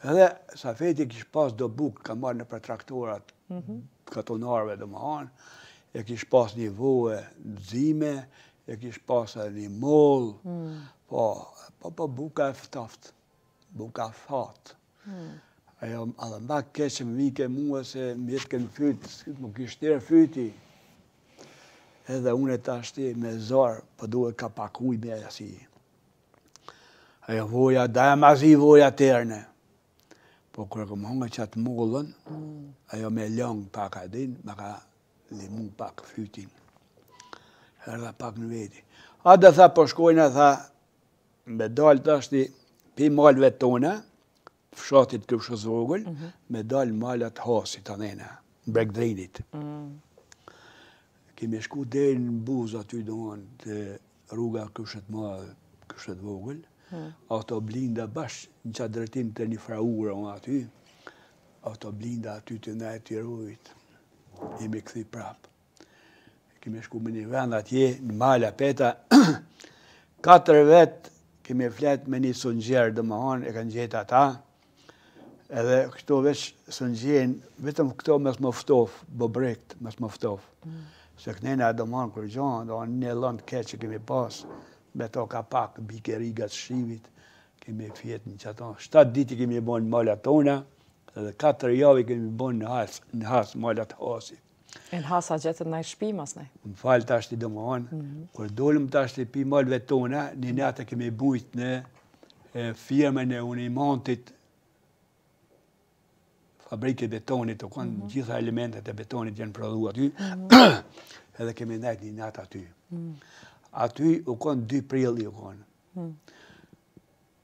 Edhe Safeti kish pas do bukë, ka marrë nëpër traktorat, mhm. katunarve domethanë, e kish pas një voe të zime, e kish pas e një mollë, mm. po, po, po, buka e ftoftë, buka e thatë. Mm. Ajo, edhe ma keq më vike mua se m'u ka kon fyti, më kish ter fyti. Edhe unë e tashti me zor, po duhet ka pak ujë me e shty. Ajo voja, ajo ma zi voja t'terke. Po kur kum hongër qat mollën, ajo me long pak a din, ma ka lëmu pak fytin. Erdha pak në veti. Hajde tha, po shkojna, tha, me dalë tashti, pi malve tona, fshatit Krushës Vogël, me dalë malat Hasit, andena, breg Drinit. Kemi shku deri në buzë aty, domethanë te rruga Krushë t'Madhe, Krushë t'Vogël, autoblinda bash në qatë drejtim te një far ure aty, autoblinda aty tu na e ruajt, jemi kthy prapë. Kemi shku me një vend atje, në Mala Peta, katër vetë kemi fletë me një sungjer, domethanë, e kanë gjet ata, edhe këto veç sungjerin, vetëm këtu mos me ftofë, bubrekt, mos me ftofë. Mm. Se kënejna domethanë kërë gjonë, domethanë najllon qe që kemi pasë, m'tokë pak bike rigat shiut, kemi fjetë në qato. Shtatë diti kemi bo n'malet tona, edhe katër javi kemi bo në Has, në Has malet Hasit. E në Has a gjetët noj shpi, masnej. Më falë tashti domethon, mhm. kur dolëm tashti pi malve tona, një natë kemi bujt në firmën e Unimontit, fabrikë e betonit, u kon mhm. gjitha elementet e betonit janë prodhu aty, mhm. edhe kemi ndajt një natë aty. Aty u konë dy prilli u konë.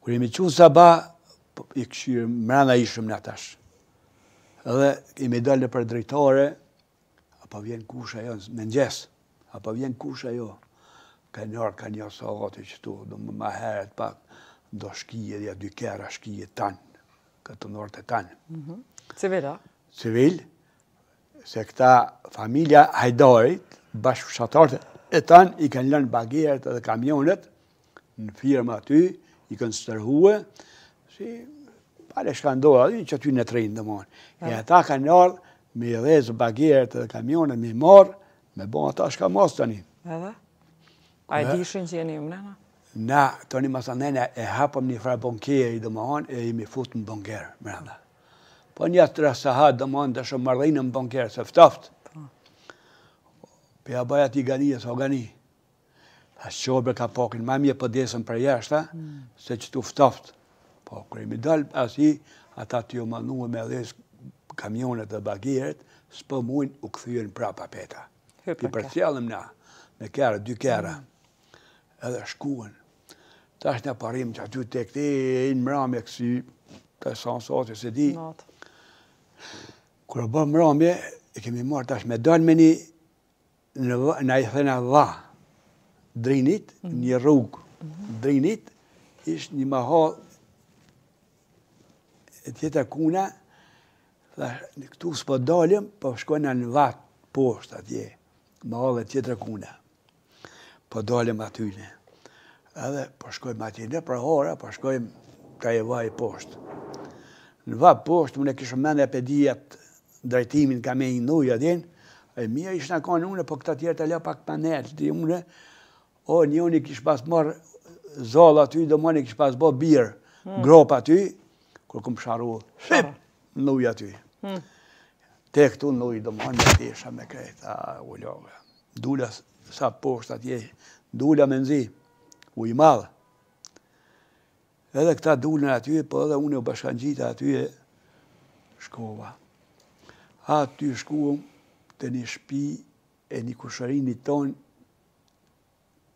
Kur jemi çu n'sabah, po, i kqyrë, mrena ishëm na tash. Dhe jemi dalë për dritore, a po vjen kush a jo, mëngjes, a po vjen kush a jo, ka një orë, ka një orë sahati qëtu, do më ma heret pak, do shkije, dhe dy kerra shkije tanë, këtë në orë të tanë. Mhm. Civil, a? Civil, se këta familja Hajdarit, bashkëfshatarët e tanë, i kanë lanë bagerët dhe kamionët, në firma aty, i kanë strehue, si pale shka ndodh, a din, qaty në trejnë domethanë. E ata kanë ardhë me i dhezë bagerët dhe kamionët me i marrë, me bo ata shka masë të një. Edhe? A e dishin që jeni mrena? Na, të një masë mrena, e hapëm një far bunkeri domethanë, e jemi futë në bunker, mrena. Po nja tre sahat domethanë, dhe shumë mërdhim në bunker, se ftoftë. Po. Pe a baja ti gani, e sa gani. Tha qobe ka pakën ma mirë po desim për jashta, se qëtu ftoft. Po, kur jemi dal aty, ata tuj u munu me dhez kamionët dhe bagerët, s'po mujnë u kthyen prap apet. I përcjellëm na, me kerra, dy kerra. Edhe shkuen. Tash në parim qaty te këti, e në mramje kësi, të sanë sahati, s'e di. Kur u bo mramje, e kemi marrë tash me dalë me një Na i thojna va Drinit, një rrugë, Drinit, ishtë një mahallë tjetër kuna, dhe në këtu s'po dalim, po shkojna në va poshtë atje, mahalla tjetër kuna, po dalim atyne. Edhe po shkojmë atje, nëpër ara po shkojmë ka va poshtë. Në va poshtë, unë e kisha men për dhijat drejtimin ka me i nujë adin, e mija ishë në kanë une, po këta tjerët la pak për nërë, di une, o njëni kish pas marrë zall aty, domethanë kish pas bo birë, hmm. gropë aty, kur kam sharru, shqip, n'ujë aty. Hmm. Te këtu n'ujë, domethanë me tesha me krejt u laga. Dula sa poshtë atje, dula mezi, uji i madh. Edhe këta dulën aty, po edhe unë u bashkangjita atyne shkova. Aty shkuem te një shpi e një kushërinit tonë,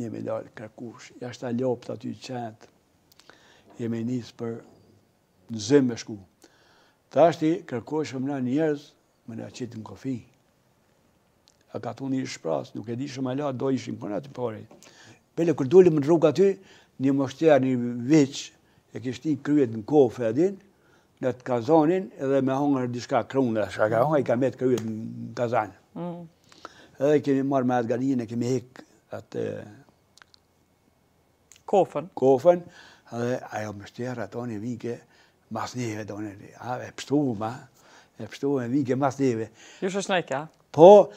Jemi la kërkush, jashta lopët aty qenët, jemi nisë për në Zym me shku. Tashti kërkush shumë në njerëz, me na qitë në kufi. A katuni shpraz, nuk e di shumë ala, do ishim kon na t'parët. Bile, kur dulëm në rrugë aty, një mëshqerrë, një viç, e kish shti kryet në kofë, e din, n'at kazanin edhe me hongër diçka kruna, shka ka hongër, i ka metë kryet në kazan. Mm. Edhe kemi marrë me atë galinjën e kemi hek atë... Kofën. Kofën, edhe ajo mëshqerra toni vike mas neve, do një, a, e pshtume, e pshtume vike mas neve. Jush është nëjke, a? Po,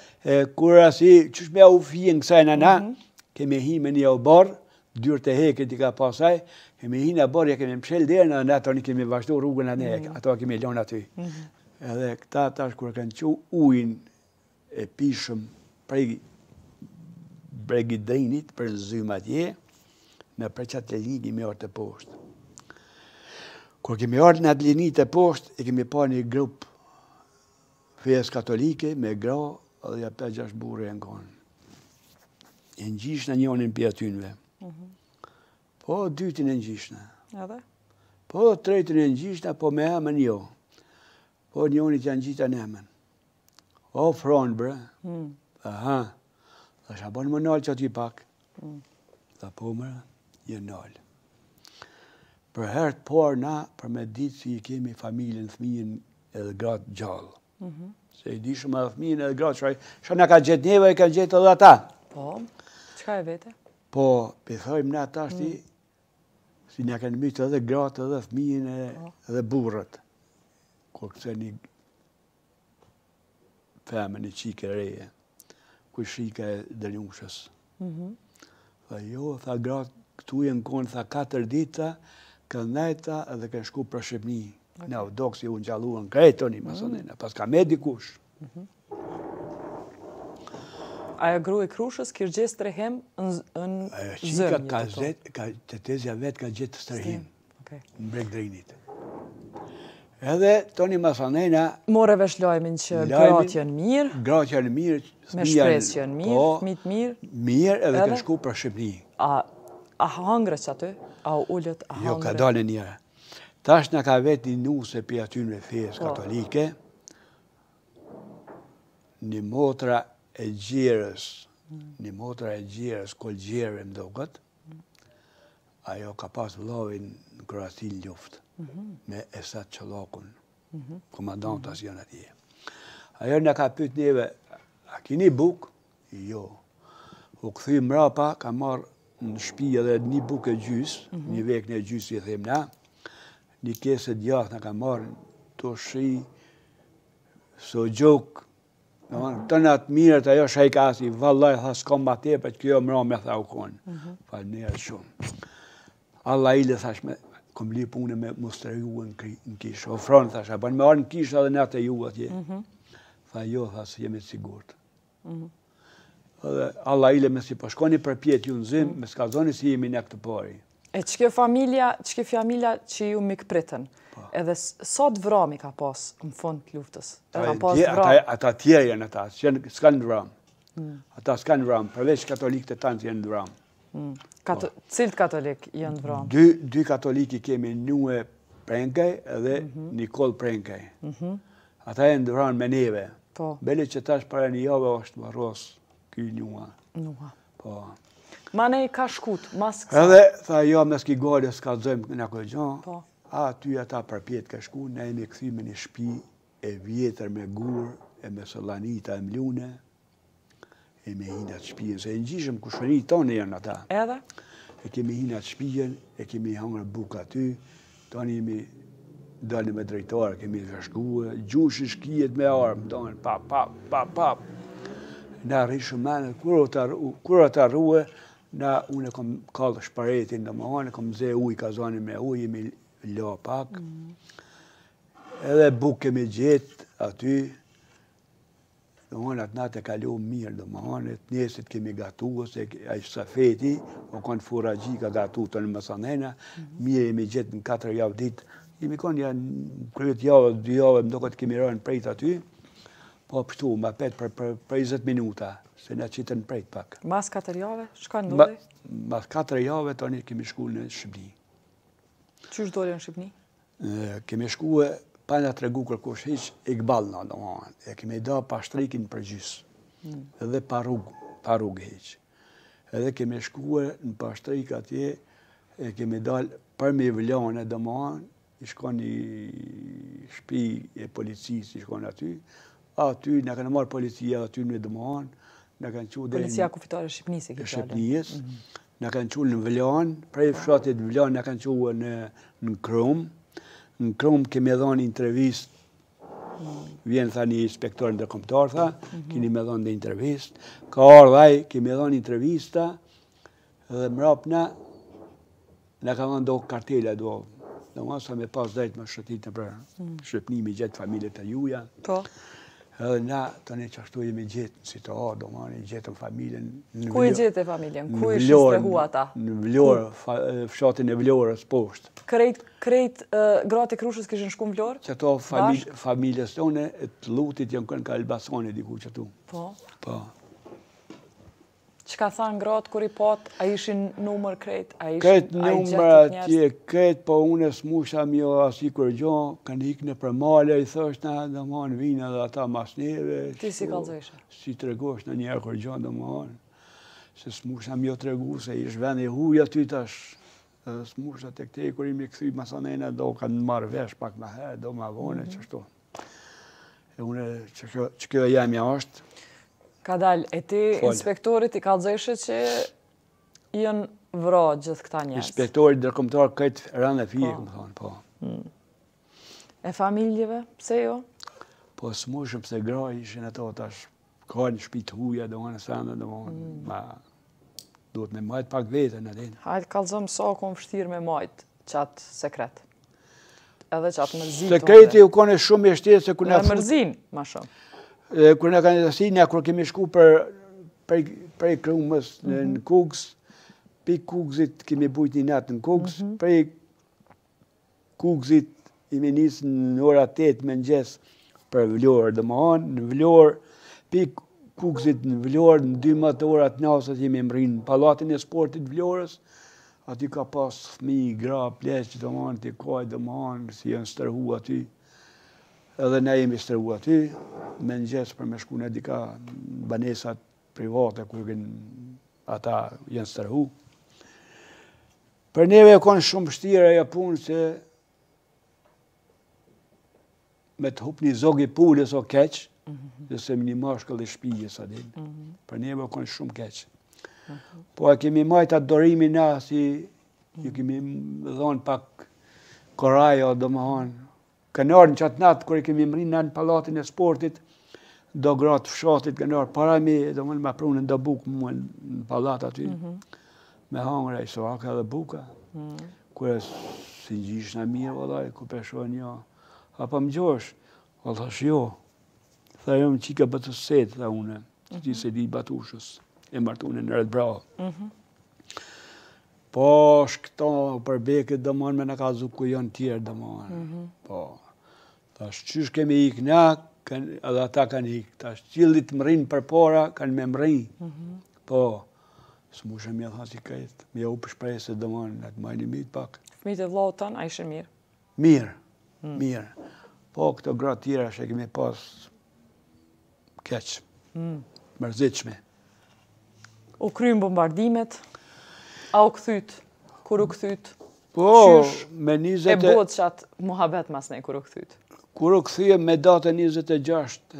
kur asi, qysh me u fijen kësaj në na, mhm. kemi hi në një oborr, dyrt e hekrit i ka pas ai, kemi hi në oborr, ja kemi mshel derën na, tani kemi vazhdu rrugën ne, mhm. ato kemi lënë aty. Mhm. Edhe këta tash kur kanë çu ujin e pishëm prej Bregdrinit për në Zym atje, nëpër qat lini jemi ardhë teposhtë. Kur kemi ardhë në atë lini teposhtë, e kemi pa një grup Fesë katolike me gra dhe nja pesë gjashtë burra e ngon. E njishna njonin prej atynve. Mhm. Po dytin e njishna. Edhe? Po tretin e njishna, po me emën jo. Po njonit ja ngjita në emën. O Fron bre. Hmm. Aha. Thashë a bon m'u nalë qaty pak. Tha po more, u nalë. Për herë të parë na, për me ditë që i kemi familjen, fëmijën edhe gratë gjallë. Mhm. Se i dishum edhe fëmijën edhe gratë, shka, shka na ka gjetë neve, i ka gjetë edhe ata. Po, çka e vete? Po, po thojshim na tashti, mm. si na kanë mytë edhe gratë edhe fëmijën po. edhe burrat. Kur këceu një femër një çikë e reje, ku shika e dënjushës. Mhm. Tha, jo, tha, gratë, këtu jenë konë, tha, katër ditë kanë nejt edhe kanë shku për Shqipni. Në avdoksi u ngjallëm krejt toni, më thonë, mhm. paska me dikush. Mhm. Ajo gru e Krushës ku ka gjetë strehim në zërë një të tonë? Ajo çika ka te tezja vet ka gjetë strehim. Strehim. N'Bregdrinit. Edhe toni masanena... More vesh lajmin që gratë janë mirë. Gratë janë mirë. Me shpresë janë mirë, po, fmitë mirë. Mirë edhe kanë shku për Shqipni. A hangre gja aty? A u ulët a jo, hangre? Jo, ka dalë njëra. Tash na ka vetë një nuse prej atyne fesë po. katolike, një motra e gjirës, një motra e gjirës, kol gjirëve më dogët, Ajo ka pas vëllain në Kroaci në luftë, me Esat Çollakun, komandant asht kanë atje. Ajo na ka pyt neve, a kini buk? Jo. U kthy mrapa, ka marrë në shpi edhe një bukë e gjysë, mhm. një vekën e gjysë i themi na, një kese djath na ka marrë, turshi, suxhuk, Domthon të na u ditë mirë ajo shajka aty, vallaj tha s'kom ma tepër qe kjo mra me tha u kon. Mhm. Faleminderit shumë. Allah i le thash me kom li punë me mos tregu ju në kishë. Ofron thash, a bën me ardh në kishë edhe na te ju atje. Mhm. Tha jo, tha se jemi të sigurt. Mhm. Edhe Allah i le me si po shkoni përpjetë ju në zim, mos kallxoni si jemi në këtëpari. E qikjo familja, qikjo familja që ju mikpritën. Po. Edhe sa të vrami keni pas në fund të luftës. Ka pas vram. Ata tjerë janë ata, s'kanë vram. Mm. Ata s'kanë vram, përveç katolikët tanë që janë vram. Mm. Po. Cilët katolik janë vram? Dy, dy katolikë kemi Ndue Prenkaj edhe mhm. Nikol Prenkaj. Mhm. Ata janë vram me neve. Po. Bele që tash para një jave është vorros. Ky Noua. Noua. Po. Ma ne i ka eshtnat, mas kësa. Edhe, tha jo, mos ki gajle, s'kallxojmë na këtë gjo. Po. Aty e përpjetë ka shku, ne jemi kthy n' një shpi e vjetër me gurë, e me llamarina e mlune, e me hi n'atë shpijen, se e në gjishëm ku shëni tonë e janë ata. Edhe? E kemi hi n'atë shpijen, e kemi hangër bukë aty, Tani jemi dalë me dritare, kemi kqyrë, gjujshin shkijet me armë, dalë, pap, pap, pap, pap. Na rrishim menë, kur ata shkuen, na unë e kom kallë shparetin, domethanë, kom nxe ujë, kazanin me ujë, jemi la pak. Mm. Edhe bukë kemi gjetë aty, Domthon atë natë e kaluam mirë, domthon e nesër kemi gatuar se ai safeti, u kon furraxhi ka gatuar tanë mëmza nëna, mirë jemi gjithë n'ato katër javë ditë. Jemi kon nja katër javë, dy javë, më duket kemi rënë prejt aty. Pos pshtu, mas pet për, për, për 20 minuta, se na qitën prejt pak. Mas katër javë, çka ndodhi? Mas katër javë tani kemi shkuar në Shqipëri. Qysh dole në Shqipëri? Kemi shkue pa na tregu kërkush hiç, ikbal na domethënë. E kemi da Pashtrikin për gjys. Edhe pa rrugë, pa rrugë hiç. Edhe kemi shkue në Pashtrik atje e kemi dal për m'Vlahën domethënë, ish kon një shtëpi e policisë, ish kon aty, Aty na kanë marrë policia aty ne, domethanë, na kanë çuar deri Policia kufitare e Shqipnisë e Shqipnisë. Na kanë çuar në Vlahën, prej po. fshatit Vlahën na kanë çuar në në Krumë. Në Krumë kemi dhënë intervistë vjen tha një inspektor ndërkombtar, tha, mhm. kini me dhonë intervistë, ka ardh ai, kemi dhonë intervista, Dhe mrapa na na ka dhënë do kartela, domethanë me pas drejt me shëtit në prerë. Mm. Shpi për shpi gjithë familjet e juja. Po. Edhe na të ne qashtu jemi gjithë në situatë, domethan gjithë familjen. Ku e gjete familjen? Ku i shështë e hua ta? Në Vlorë, fshatin e Vlorës poshtë. Krejt, krejt, gratë e Krushës kishin shku në Vlorë? Qëto familjes, të tjert janë kanë ka Elbasoni diku qëtu. Po. Po. Çka thanë gratë kur i patë, a ishin n'Vlorë krejt, a ishin, a i gjetët njerëz. Krejt n'Vlorë atje, krejt po une s'mujsha me iu thanë kurgjo, kanë hik nëpër male iu thoshna, domthon vijnë edhe ata mas neve. Ti s'i kallxojshe? S'i tregoshna njeri kurgjo domthon, se s'mujsha me iu tregu se ish ven i huj aty tash, edhe s'mujsha, tek kur jemi kthy masanena do kanë marrë vesh pak ma herët, do ma vone qashtu. E une qëkjo e jemja është. Ka dalë, e ti inspektorit i kallxojshe që janë vra gjithë këta njerëz. Inspektorit ndërkomtar këtë rëndë e fijë, kam po. thonë, po. Hmm. E familjeve, pse jo? Po, s'mujsha se gra ishin ato tash. Kanë n'shpi të huja, domethonë sende, domethonë... Duhet me majtë pak veten, e din. Hajt kallëzom sa o konë vështirë me majtë qatë sekret. Edhe qatë mërzi. Sekreti u konë shumë shtirë, se kur në... Në mërzin, ma shumë. Kur na ka një të si, një kur kemi shku për... Prej Krumës në mhm. Kukës, pi Kukësit kemi bujt një natë në Kukës, mhm. prej Kukësit jemi nis në ora tetë n'mëngjes për Vlorë, domethënë në Vlorë pi Kukësit në Vlorë në dymbëdhjetë ora të natës jemi mërri në Pallatin e Sportit të Vlorës, aty ka pas fëmijë, gra, pleq, domethënë tu kajt domethënë si janë strehu aty, edhe ne jemi strehu aty, n'mëngjes për me shku në disa banesa private ku ata janë strehu. Për neve u konë shumë shtirë ajo punë se me të hupë një zog i pulës o keqë, mhm. le se mo një mashkull i shpisë, a din. Mhm. Për neve u konë shumë keq. Mhm. Po e kemi majtë atë durimin, a, si ju kemi dhonë pak kurajo, domethonë, Kanë ardhur në qatë natë, kur kemi mrri në në pallatin e sportit, do gra t'fshatit kanë ardhur para me, domethonë me pru do bukë më në pallat aty, mhm. me hangër i soaka dhe buka, mhm. kur e si gjishë në mirë, vëllaj, ku pe sho një, jo. a po më njeh, o thash jo, tha jom qika bëtë setë, tha une, që ti mhm. s'e di Batushës, e martume në rëtë brahë. Po shkojm për Zvezdë domethan me na kallzu ku janë tjerë domethan. Po. Tash qysh kemi ik na, kanë edhe ata kanë ik. Tash cillit mrrin përpara kanë me mrri. Mhm. Po. Së mu shëmë jëtë hasi këtë, mi e u përshprej se dhe manë, në të majnë i mitë pak. Fëmijët e vllaut tanë, a ishin mirë? Mirë, mm. mirë. Po, këto gratë tjera që kemi pas, keq, mërzitshme. U kryn bombardimet, a u kthyt', kur u kthyt, po, qysh e bëtë qatë muhabet masnej kur u kthyt? Kur u kthye me datë 26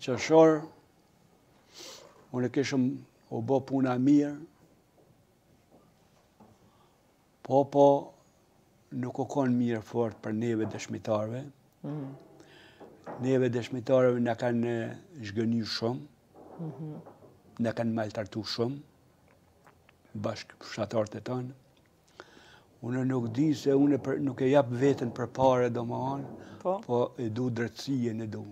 qershor, unë kishëm thanë u u bo puna mirë, Po, po, nuk u konë mir fort për neve dëshmitarve. Mhm. Neve dëshmitarve na kanë zhgënjy shumë, mhm. na kanë maltretu shumë, bashkëfshatarët e tonë. Unë nuk di se unë nuk e jap vetën për pare domethanë, po. po e du drejtësinë e du.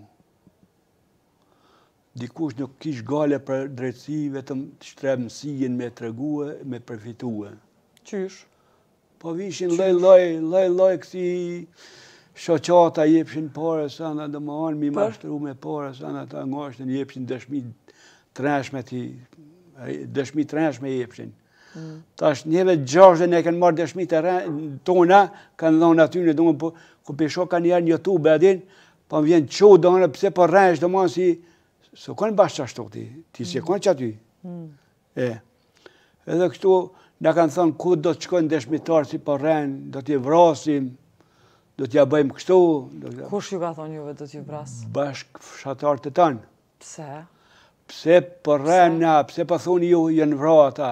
Dikush nuk kish gajle për drejtësi vetëm shtremësinë me tregue me përfitue. Qysh? Po vishin lloj lloj, lloj lloj kësi shoqata jepshin pare sa na domethanë me i mashtru me pare sa në ta ngashtin jepshin dëshmi t'rrejshme ti dëshmi t'rrejshme jepshin mm. tash njëzet e gjashtë ne kanë marrë dëshmi tona kanë dhonë aty në dumë po ku pisho ka njerë një tube adin Po më vjen çudë unë pse po rren domon si s'u kon bash ashtu ti, ti s'je kon qaty. Mm. E. Edhe kështu na kanë thënë kush do të shkojnë dëshmitarë si po rren, do t'i vrasim, do t'ja bëjmë kështu. Kush ju ka thonë juve do t'ju vras? Bashkfshatarët tanë. Pse? Pse po rrena, pse po thoni ju janë vra ata?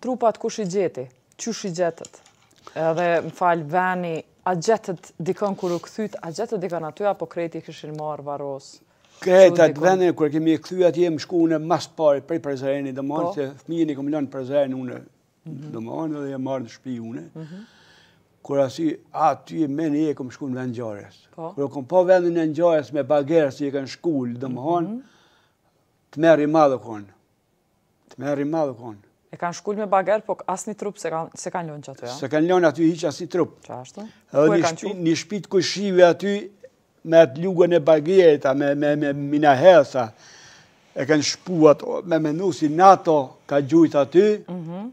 Trupat kush i gjeti? Qysh i gjetët? Edhe më fal veç, a gjetët dikon kur u kthyt, a gjetët dikon aty apo krejt i kishin marrë varros? Krejt atë vendin kur kemi kthy atje m'shku unë mas pari prej Prizrenit domon po. se fëmijën i kam lënë në Prizren unë mhm. domon dhe jam ardhë në shtëpi unë. Mhm. Kur asi aty menjëherë kam shku në vend ngjarjes. Po. Kur kam pa vendin e ngjarjes me bagerë si e kanë shkul' domon mhm. tmerr i madh kon. Tmerr i madh u kon. E kanë shkul me bager, po asni trup s'e kanë s'e kanë lënë aty, a? S'e kanë lënë aty hiç asni trup. Qashtu. Edhe një shtëpi, një shtëpi të kojshive aty me atë lugën e bagerit, me me me minahesa. E kanë shpu atë me menu si NATO ka gjujt aty. Mhm.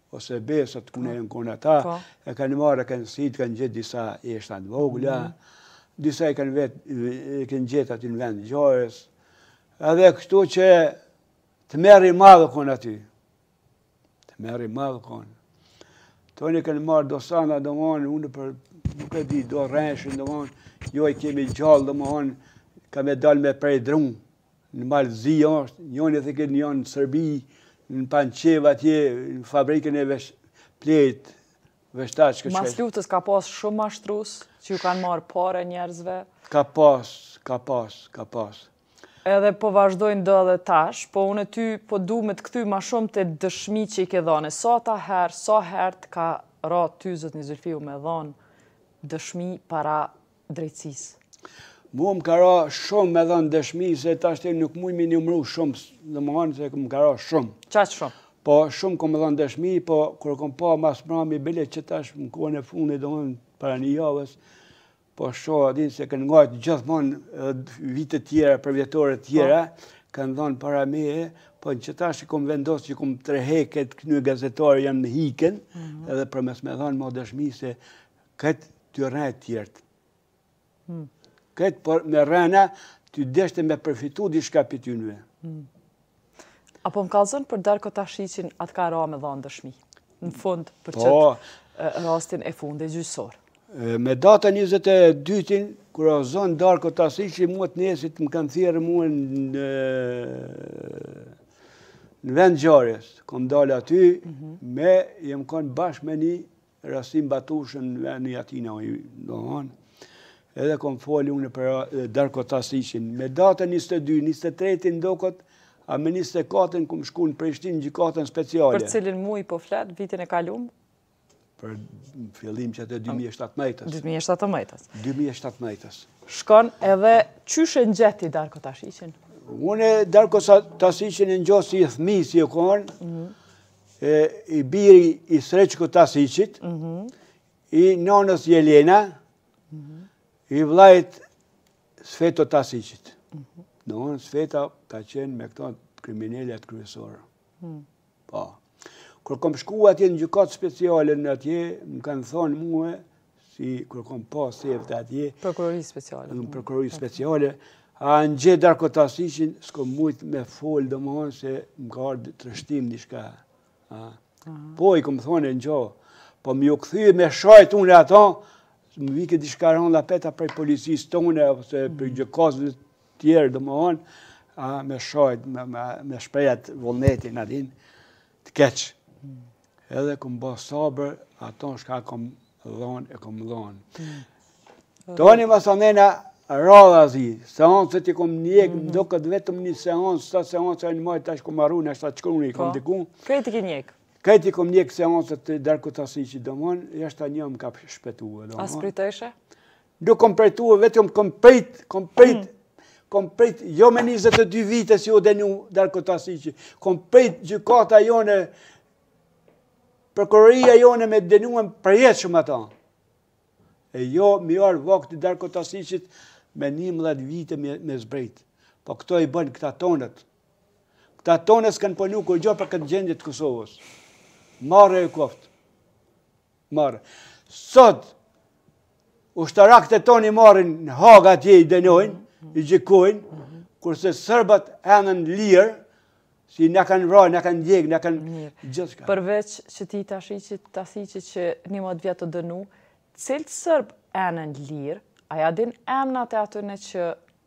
ose besat ku në e në kona ta, e kanë marë, e kanë sitë, kanë gjetë disa eshtna të vogla, mhm. disa e kanë vetë, e kanë gjetë aty në vendngjarje, edhe kështu që tmerr i madh u konë aty, tmerr i madh u konë. Tonë i kanë marrë do sene, domethonë, unë për nuk e di, do rrejshin, domethonë, jo e kemi gjallë, domethonë, ka me dalë me prej drunë, Në Mal Zi është, njëri thotë që janë në Serbi, në Pançevë atje, në fabrikën e vesh, pletë, veshtash këtë Mas luftës ka pas shumë mashtrus, që ju kanë marrë pare njerëzve? Ka pas, ka pas, ka pas. Edhe po vazhdojnë do edhe tash, po unë ty po du me të kthy ma shumë te dëshmitë që i ke dhanë. Sa ta herë, sa herë të ka ra ty zotni Zylfiu me dhanë dëshmi para drejtësisë. Mua më ka ra shumë me dhënë dëshmi se tashti nuk muj m'i numru shumë, domethanë se më ka ra shumë. Qaqë shumë? Po shumë kom dhënë dëshmi, po kur kom pa masmrami bile që tash në kohën e fundit edhe para një javës, po shumë e din se kam ngajtë gjithmonë vitet tjera, përvjetorë tjerë, po kanë dhonë para meje, po unë qëtash që kom vendosë që kom t'ërhek kta gazetarë janë në hiken, mhm. edhe për mos me dhonë më dëshmi se Këta të rrejnë tjert. Hmm. Këta për me rrena të deshtë me përfitu diçka prej neve. Hmm. A po më kallxon për Darko Tasiqin a të ka ra me dhanë dëshmi. Në fund për po. qëtë rastin e fundit gjyqësor. Me datën 22, kur o zonë Darko Tasiqi, mua të nesrit më kanë thirrë mua në në vendngjarje, kom dalë aty, mhm. me, jem konë bashkë me një Rasim Batushën në atë vend, domethonë, edhe kom folë unë për Darko Tasiqin. Me datën 22, 23 jom konë, a me 24 kom shku në Prishtinë gjikatën speciale. Për cilin muj po flet, vitin e kalum? Për fillim që të 2017-ës. 2017-ës. 2017-ës. Shkon edhe qysh e njef ti Darko Tasiqin? Unë Darko Tasiqin e njoh si fmi, si u konë, mhm. i biri i Sreçko Tasiqit, mhm. i nonës Jelena, mhm. i vllai i Sveto Tasiqit. Mhm. Nun Sveta ka qenë me këta kriminelët kryesorë. Hmm. Po. Kur kom shku atje në gjykatë speciale në atje, më kanë thonë mue, se kur kom pa se u vtë atje, prokurori speciale, në prokurori speciale, a e njeh Darko Tasiqin, s'kom mujtë me folë domethonë se më ka ardhë trishtim diçka. Po, i kom thonë e njoh, po m'u kthy me shajtë unë atë, më vike diçka rëndë e veta prej policisë tonë, ose prej mhm. gjykatësve tjerë domethonë, me shajtë, me shprehë vullnetin, në dinë, të keq. Edhe kom bë sabër ato shka kom dhon e kom dhon. Tani më thonë na radha zi, seancat i kom njek, mm -hmm. do këtë vetëm një seancë, sa seanca janë majtë tash kom harru, në ashtë atë qëkru një kom të ku. Krejt i ke njek? Krejt i kom njek seancat të Darko Tasiqit domethonë, jashtë ta një më ka shpetu. A e pritshe? Nuk kom prejtu, vetëm kom prejt, kom prejt, mm. kom prejt, jo me 22 vite si u denu Darko Tasiqi, kom prejt gjykata jone, prokuroria jone me denu përjetshëm ata. E jo, m'i ardhë vakti Darko Tasiqit me 11 vite me, me zbrejt. Po këto i bënë këta tonët. Këta tonët s'kanë punu kurgjo për këtë gjendje të Kosovës. Marre u koftë. Marre. Sot, ushtarakët tonë i marrin në Hagë atje i denojnë, mhm. i gjykojnë, mhm. kurse serbët enden lirë, si na kanë vra, na kanë djeg, na kanë gjithçka. Përveç qëtij Tasiqit, Tasiqit që 11 vjet u dënu, cilët serbë enden lirë, a jau din emnat e atyne që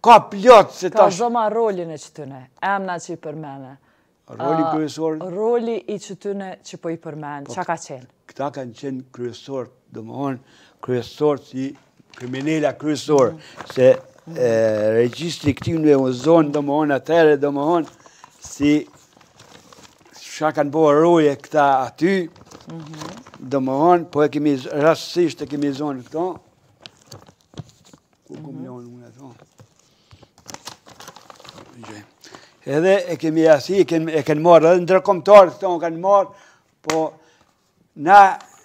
Ka plot se tash... Kallzoma rolin e qëtyne, emna që i përmene. Roli kryesor... Roli i qëtyne që po i përmend, po, çka ka qenë? Këta kanë qenë kryesor, domethonë, kryesor si kriminela kryesor, mhm. se regjistri këtyne e kemi zonë, domethonë, atëherë, domethonë, si që kanë bo roje këta aty, mhm. domethonë, po e kemi rastësisht e kemi zonë këto, Ku kom mhm. lanë unë ato? Edhe e kemi jasi, e kemi, kemi marrë, edhe ndërkombtarët këto kanë marrë, po na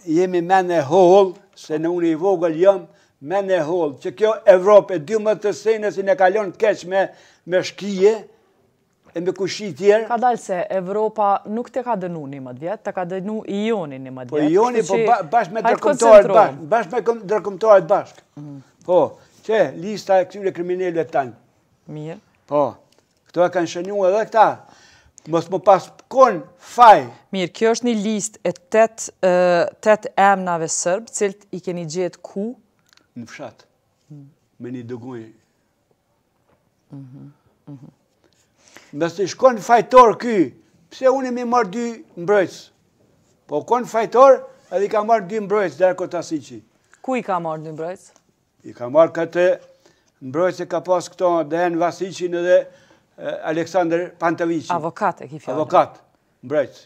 jemi menehollë, se në unë i vogël jam, menehollë, që kjo Evropë e dy më të sene si në kalon keq me, me shkije, E me kushi tjerë? Kadalë se Evropa nuk ta ka dënu 11 vjet, ta ka dënu i joni 11 vjet. Po i joni, po bashkë me ndërkombtarët bashkë, bashkë me ndërkombtarët bashkë. Mm. Po, qe lista e këtyre kriminelve tanë. Mirë. Po, këto e kanë shënu edhe këta. Mos me pas konë faj. Mirë, kjo është një listë e tetë emnave serbë, cilët i keni gjetë ku? Në fshat. Mm. Me një dugojë Nëse s'osht konë fajtor ky, pse unë m'i marrë dy mbrojtës? Po konë fajtor, edhe i ka marrë dy mbrojtës, Darko Tasiqi. Ku i ka marrë dy mbrojtës? I ka marrë këtë mbrojtës e ka pas këto Dejan Vasiqin edhe Aleksandër Pantoviqi. Avokat e ki fjalën. Avokat, mbrojtës.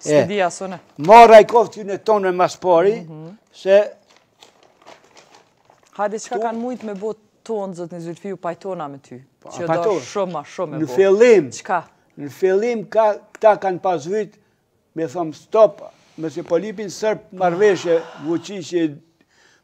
S'e di as unë. Marra i kofë ty në thonë ma së pari, mhm. se... Hajde çka kanë mujtë me bo tonë, zotni Zylfiu, pajtona me ty. Po, çdo shumë, ma shumë me bo. Në fillim, në fillim, këta kanë pasë vetë me thonë stop, me se polipin serb marrëveshje, Vuçiq,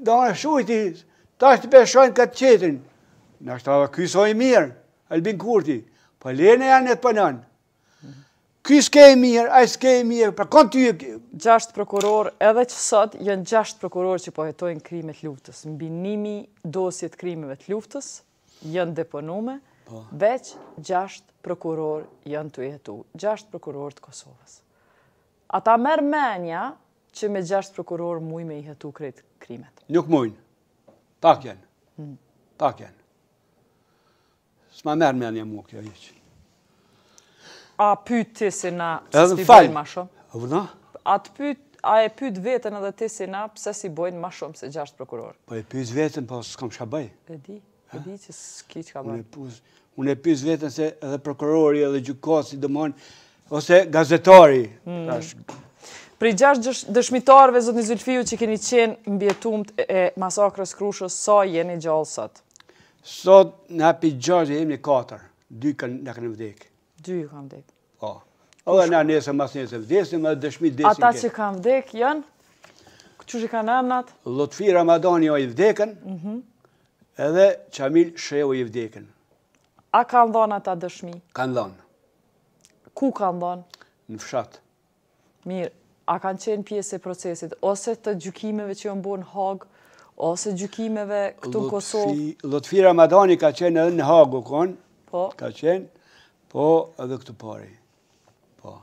Do nëshujti, tash të beshojnë kët tjetrin. Nashta ky s'o i mirë, Albin Kurti, po lene janë e të pënën. Ky s'ke i mirë, a s'ke i mirë, për kënë ty e... Gjashtë prokuror, edhe sot, janë gjashtë prokuror që po hetojnë krimet e luftës. Mbi njimi dosje të krimeve të luftës, janë deponume, po. veç gjashtë prokuror janë tu hetu. Gjashtë prokuror të Kosovës. A ta merr menja që me gjashtë prokurorë mujnë me i hetu krejt krimet? Nuk mujnë. Pak janë. Hmm. Pak janë. S'ma merr menja mua kjo hiq. A pyt ti si na pse s'pi bojnë ma shumë? A vëna? A të pyt, a e pyt vetën edhe ti si na pse s'i bojnë ma shumë se gjashtë prokurorë? Po e pyt vetën, po s'kom çka bëj. E di. E di që s'ki çka bëj. Unë e pys veten se edhe prokurori edhe gjykatësi domonë, ose gazetari. Hmm. Prej gjashtë dëshmitarve, zotni Zylfiu, që keni qenë mbijetumt e masakrës Krushës, sa jeni gjallë sot? Sot na pi gjashtë jemi katër. Dy na kanë vdekë. Dy ju kanë vdekë. Po. Edhe na nesër, masnesër, vdesim dhe dëshmitë desin Ata që kanë vdek, janë? Qysh i kanë emnat? Lutfi Ramadani o i vdekën, mhm. edhe Qamil Shehu i vdekën. A kanë dhonë ata dëshmi? Kanë dhonë. Ku kanë dhonë? Në fshat. Mirë, a kanë qenë pjesë e procesit, ose të gjykimeve që janë bo në Hagë, ose gjykimeve këtu në Kosovë? Lutfi Ramadani ka qenë edhe në Hagë, u konë, po. ka qenë, po edhe këtu pari. Po.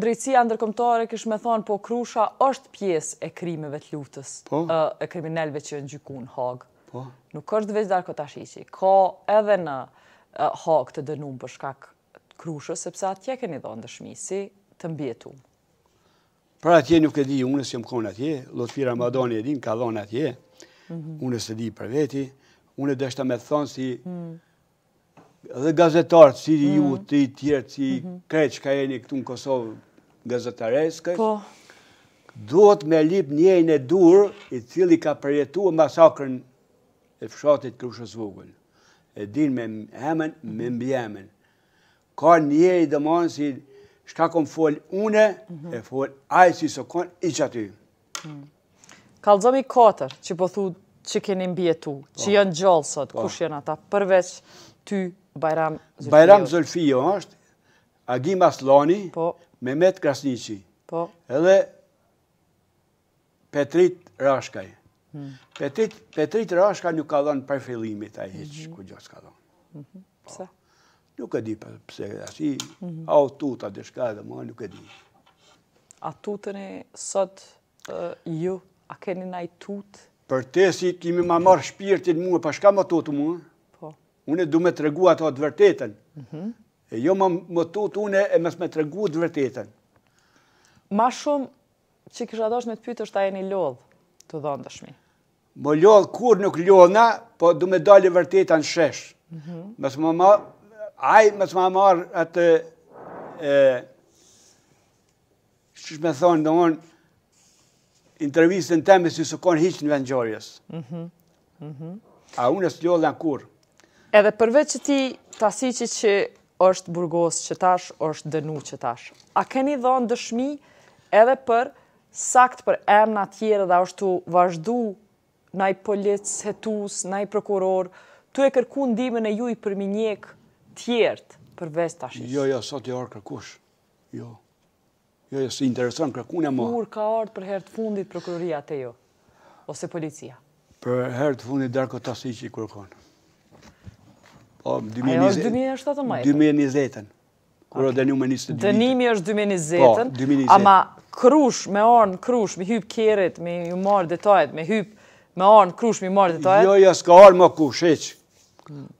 Drejtësia ndërkomtare qysh me thonë, po Krusha është pjesë e krimeve të luftës, po. e kriminelëve që janë gjyku në Hagë. Po. Nuk është veç Darko Tasiqi, ka edhe në Hagë të dënum për shkak të Krushës, sepse atje keni dhënë dëshmi, si të mbijetumë. Pra atje nuk e di, unë s'jam konë atje, Lutfi Ramadani e din, ka dhënë atje, mhm. unë s'e di për veti, unë deshta me thonë si mhm. dhe gazetarët, si mhm. ju, të i tjertë, si krejt çka jeni këtu në Kosovë gazetarë, po. duhet me lip nji njeri, i cili ka përjetue masakrën e fshatit Krushës së Vogël, e din me emën, me mbiemën. Ka njeri edhe ma shumë si çka kom fol une, mhm. e fol ajë si s'o kon hiç aty. Mhm. Kallxomi 4, që po thu që keni mbijetu, që po. janë gjallë sot, po. kush janë ata, përveç ty Bajram Zylfiu. Bajram Zylfiu është, Agim Asllani, po. Mehmet Krasniqi, edhe Petrit Rashkaj. Hmm. Petrit, Petrit Rashkaj nuk ka dhënë prej fillimit ai hiç, hmm. kurgjo s'ka dhënë. Mhm. Po. Pse? Nuk e di për pse, ashtë i mhm. a o tutë edhe çka edhe ma, nuk e di. A tuteni sot ju, a keni naj tutë? Për te si kij me ma marrë shpirtin mua, pa çka me u tutë mua? Po. Une du me tregu ato të vërtetën. Mhm. E jo me m'u tutë une e mos me tregu të vërtetën. Ma shumë Çka kisha dashtë me të pytë është a jeni lodhë tu dhënë dëshmi? Me u lodhë kurrë nuk lodhëna, po du me dalë e vërteta në shesh. Mhm. Mos me ma, ai mos me ma marrë atë, qysh me thonë, në atë, intervistën teme si s'o konë hiç në vendngjarje. Mhm. A unë s'lodhna kurrë. Edhe përveç këtij Tasiqi që është burgos qetash, është dënu qetash. A keni dhënë dëshmi edhe për saktë për emna tjerë dhe asht tu vazhdu naj polic, hetus, naj prokuror, tu kërku ndihmën e juj për me i ndjek tjertë përveç Tasiqit? Jo, jo, s'ka ardhë kërkush. Jo. Jo, jo, s'i intereson kërkuj më. Kur ka ardhë për herë të fundit prokuroria te ju, ose policia? Për herë të fundit Darko Tasiqi kur o kon. Po, 2017. 2020. Kur o dënu me njështë të Dënimi është 2020. Po, 2020. Ama n'Krushë, me ardhë n'Krushë, me hypë kerrit, me ju marrë detajet, me hypë, me ardhë n'Krushë, me ju marrë detajet. Jo, jo, s'ka ardhë më kush, hiç.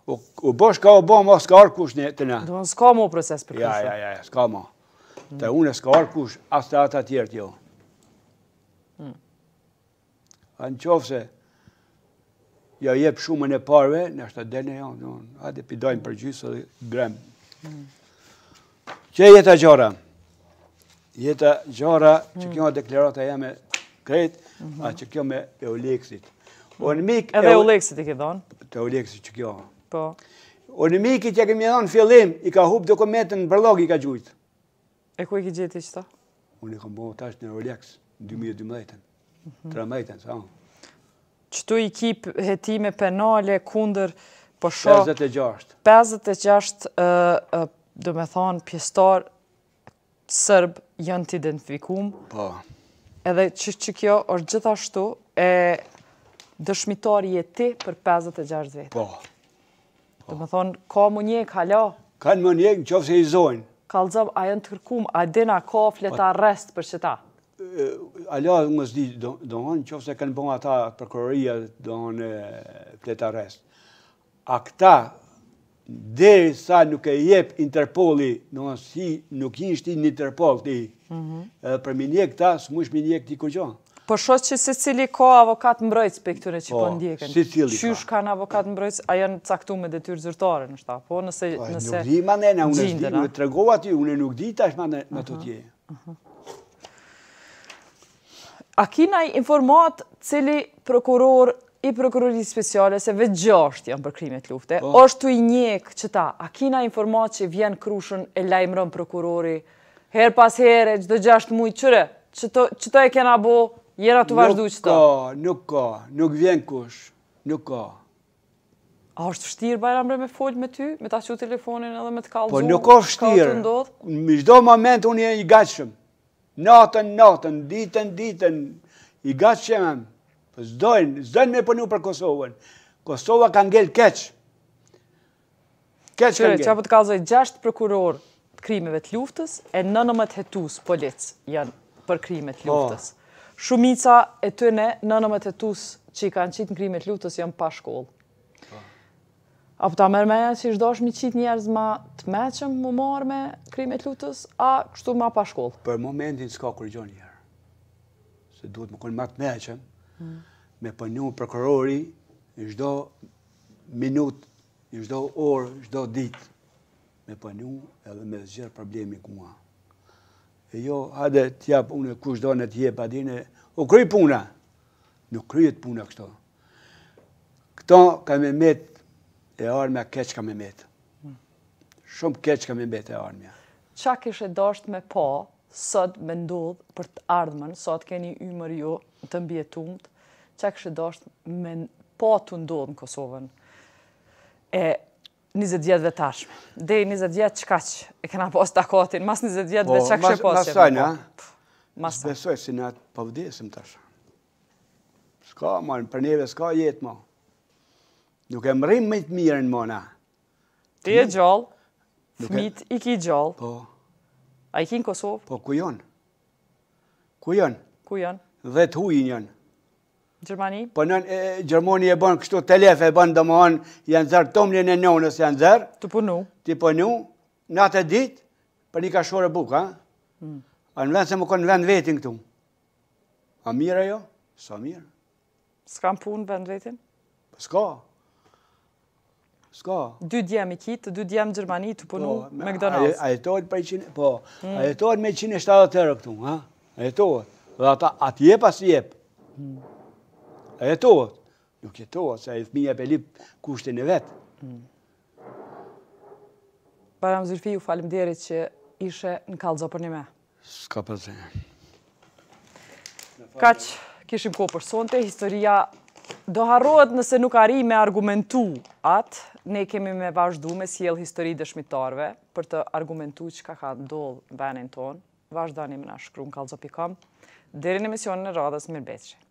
U bo çka o bo, më s'ka ardhë kush një të në. Domethënë, s'ka më proces për Krushë. Ja, ja, ja, s'ka më. Te unë s'ka ardhë kush, as te ata tjertë jo. Hmm. A në qofë se, ja jep shumën e parve, në është të dene jo, në adhe pidojnë për gjysë dhe gremë. Hmm. Qeto a janë, qeto a janë, që kjo hmm. deklarata jeme krejt, mhm. a që kjo e EULEX-it. O në mikë... Edhe EULEX-it i ke dhonë? Te EULEX-i që kjo. Po. UNMIK-i që kemi dhënë n'fillim, i ka hup dokumentet në bërllog i ka gjujt. E ku e ki gjetë qëta? Unë i kam bo tash në EULEX, në 2012, mhm. trembëdhjetën, sa unë. Qëtu i ki hetime penale kundër, po sho... 56. 56, domethonë, pjestar serb janë të identifikum, po. edhe që kjo është gjithashtu e dëshmitar je ti për 56 vete. Po. Domethonë, ka me njekë, halo? Ka me njekë, në qofë se i zojnë. Kallëzom, a janë të kërkum, a dina ka fletarrest për qëta? Valla, më s'di, do në qofë se kanë bo ata prokuroria, do fletarrest. A këta derisa nuk e jep Interpoli, nëse nuk i shtin në Interpol ti, mhm. edhe për me i njek këta, s'mun me i njek ti kurgjo. Po shoh që secili ka avokat mbrojtës për këta që po, po ndjekin. Secili ka. Qysh kanë avokat mbrojtës, a janë caktu me detyrë zyrtare, ndoshta, po nëse gjindëra. Po, nuk di ma tene, unë që di, unë të tregova ti, unë nuk di tash ma nëtje. A ki naj informatë cili prokuror i prokurorisë speciale, se veç gjashtë janë për krime t'luftës, po. është tu i njekë qëta, a ki naj informatë që vjen Krushë e lajmëron prokurori, herë pas herë, çdo gjashtë muj, qyre, qëto e kena bo, jena tu vazhdu qëta. Nuk ka, nuk ka, nuk vjen kush, nuk ka. A është vështirë Bajram bre me folë me ty, me ta qel telefonin edhe me të kallëzu? Po nuk është vështirë, në çdo moment unë jam i gatshëm, natën, natën, ditën, ditën, i gatshëm jam, po s'dojnë, s'dojnë me punu për Kosovën, Kosova ka ngelë keq, Keq ka ngelë. Ça po të kallzoj 6 prokuror të krimeve të luftës e 19 hetus polic janë për krimet po. luftës. Shumica e tyne 19 hetus që i kanë qitë në krimet e luftës janë pa shkollë. A po ta merr menja që ishte dasht me i qitë njerëz ma të meçëm me u marrë me krimet e luftës, a kështu ma pa shkollë? Për momentin s'ka kurgjo njëherë. Se duhet me konë ma të meçëm, hmm. me punu prokurori, çdo Minut, çdo orë, çdo ditë, me punu edhe me u zgjedh problemi ku ma. E jo, hajde t'ia punë, kush do nëtje padinë, u kry puna. Nuk kryet puna kështu. Kjo ka me met e ardhmja keq ka me met. Shumë keq ka me met e ardhmja. Ça kishe dasht me pa sot me ndodh për të ardhmen, sa të keni ymër, ju të mbijetumt, ça kishe dasht me pa tu ndodh në Kosovën e 20 vjetëve t'ardhshme. Dej 20 vjet çka që e kena pas takatin, mas 20 vjetëve po, ça kishe pas që e kena pas. Masandej, besoj se na po vdesim po tashma. S'ka, ma, për neve s'ka jetë, ma. Nuk e mrrim me t'mirën, ma, na. Ti e gjallë, fmijt i ki gjallë. Po. A i ki në Kosovë? Po, ku janë? Ku janë? Ku janë? Dhe të hujin jan. Gjermani? Po në Gjermani e ban kështu telefe, e ban domethan, janë zerë tomlin e nonës, janë zërë. Të punu? Të punu, në atë ditë, për një kafshore buke, hmm. a në vend se me konë në vend t'vetin këtu. A mirë ajo? Sa mirë? S'kam punë n'vend t'vetin? S'ka. S'ka. Dy djem i ki, dy djem n'Gjermani të punu po, me këdo nësë. A jetohet me i qind, po, a mm. jetohet me qind e shtatëdhet euro këtu, ha? A jetohet. Dhe ata, a t'jep, a s'jep. Mm. A jetohet. Nuk jetohet, se edhe fmija pe lyp kushtin e vetë. Mm. Bajram Zyrfi, ju faleminderit që ishe në Kallxo Përnime. S'ka përse. Kaq kishim kohë për sonte, historia do harrohet nëse nuk arrijmë me e argumentu atë, ne kemi me vazhdu me sjell histori të dëshmitarëve për të argumentu çka ka ndodhë në venin tonë, vazhdoni me na shkru në kallxo.com, deri në emisionin e radhës mirëmbetshi.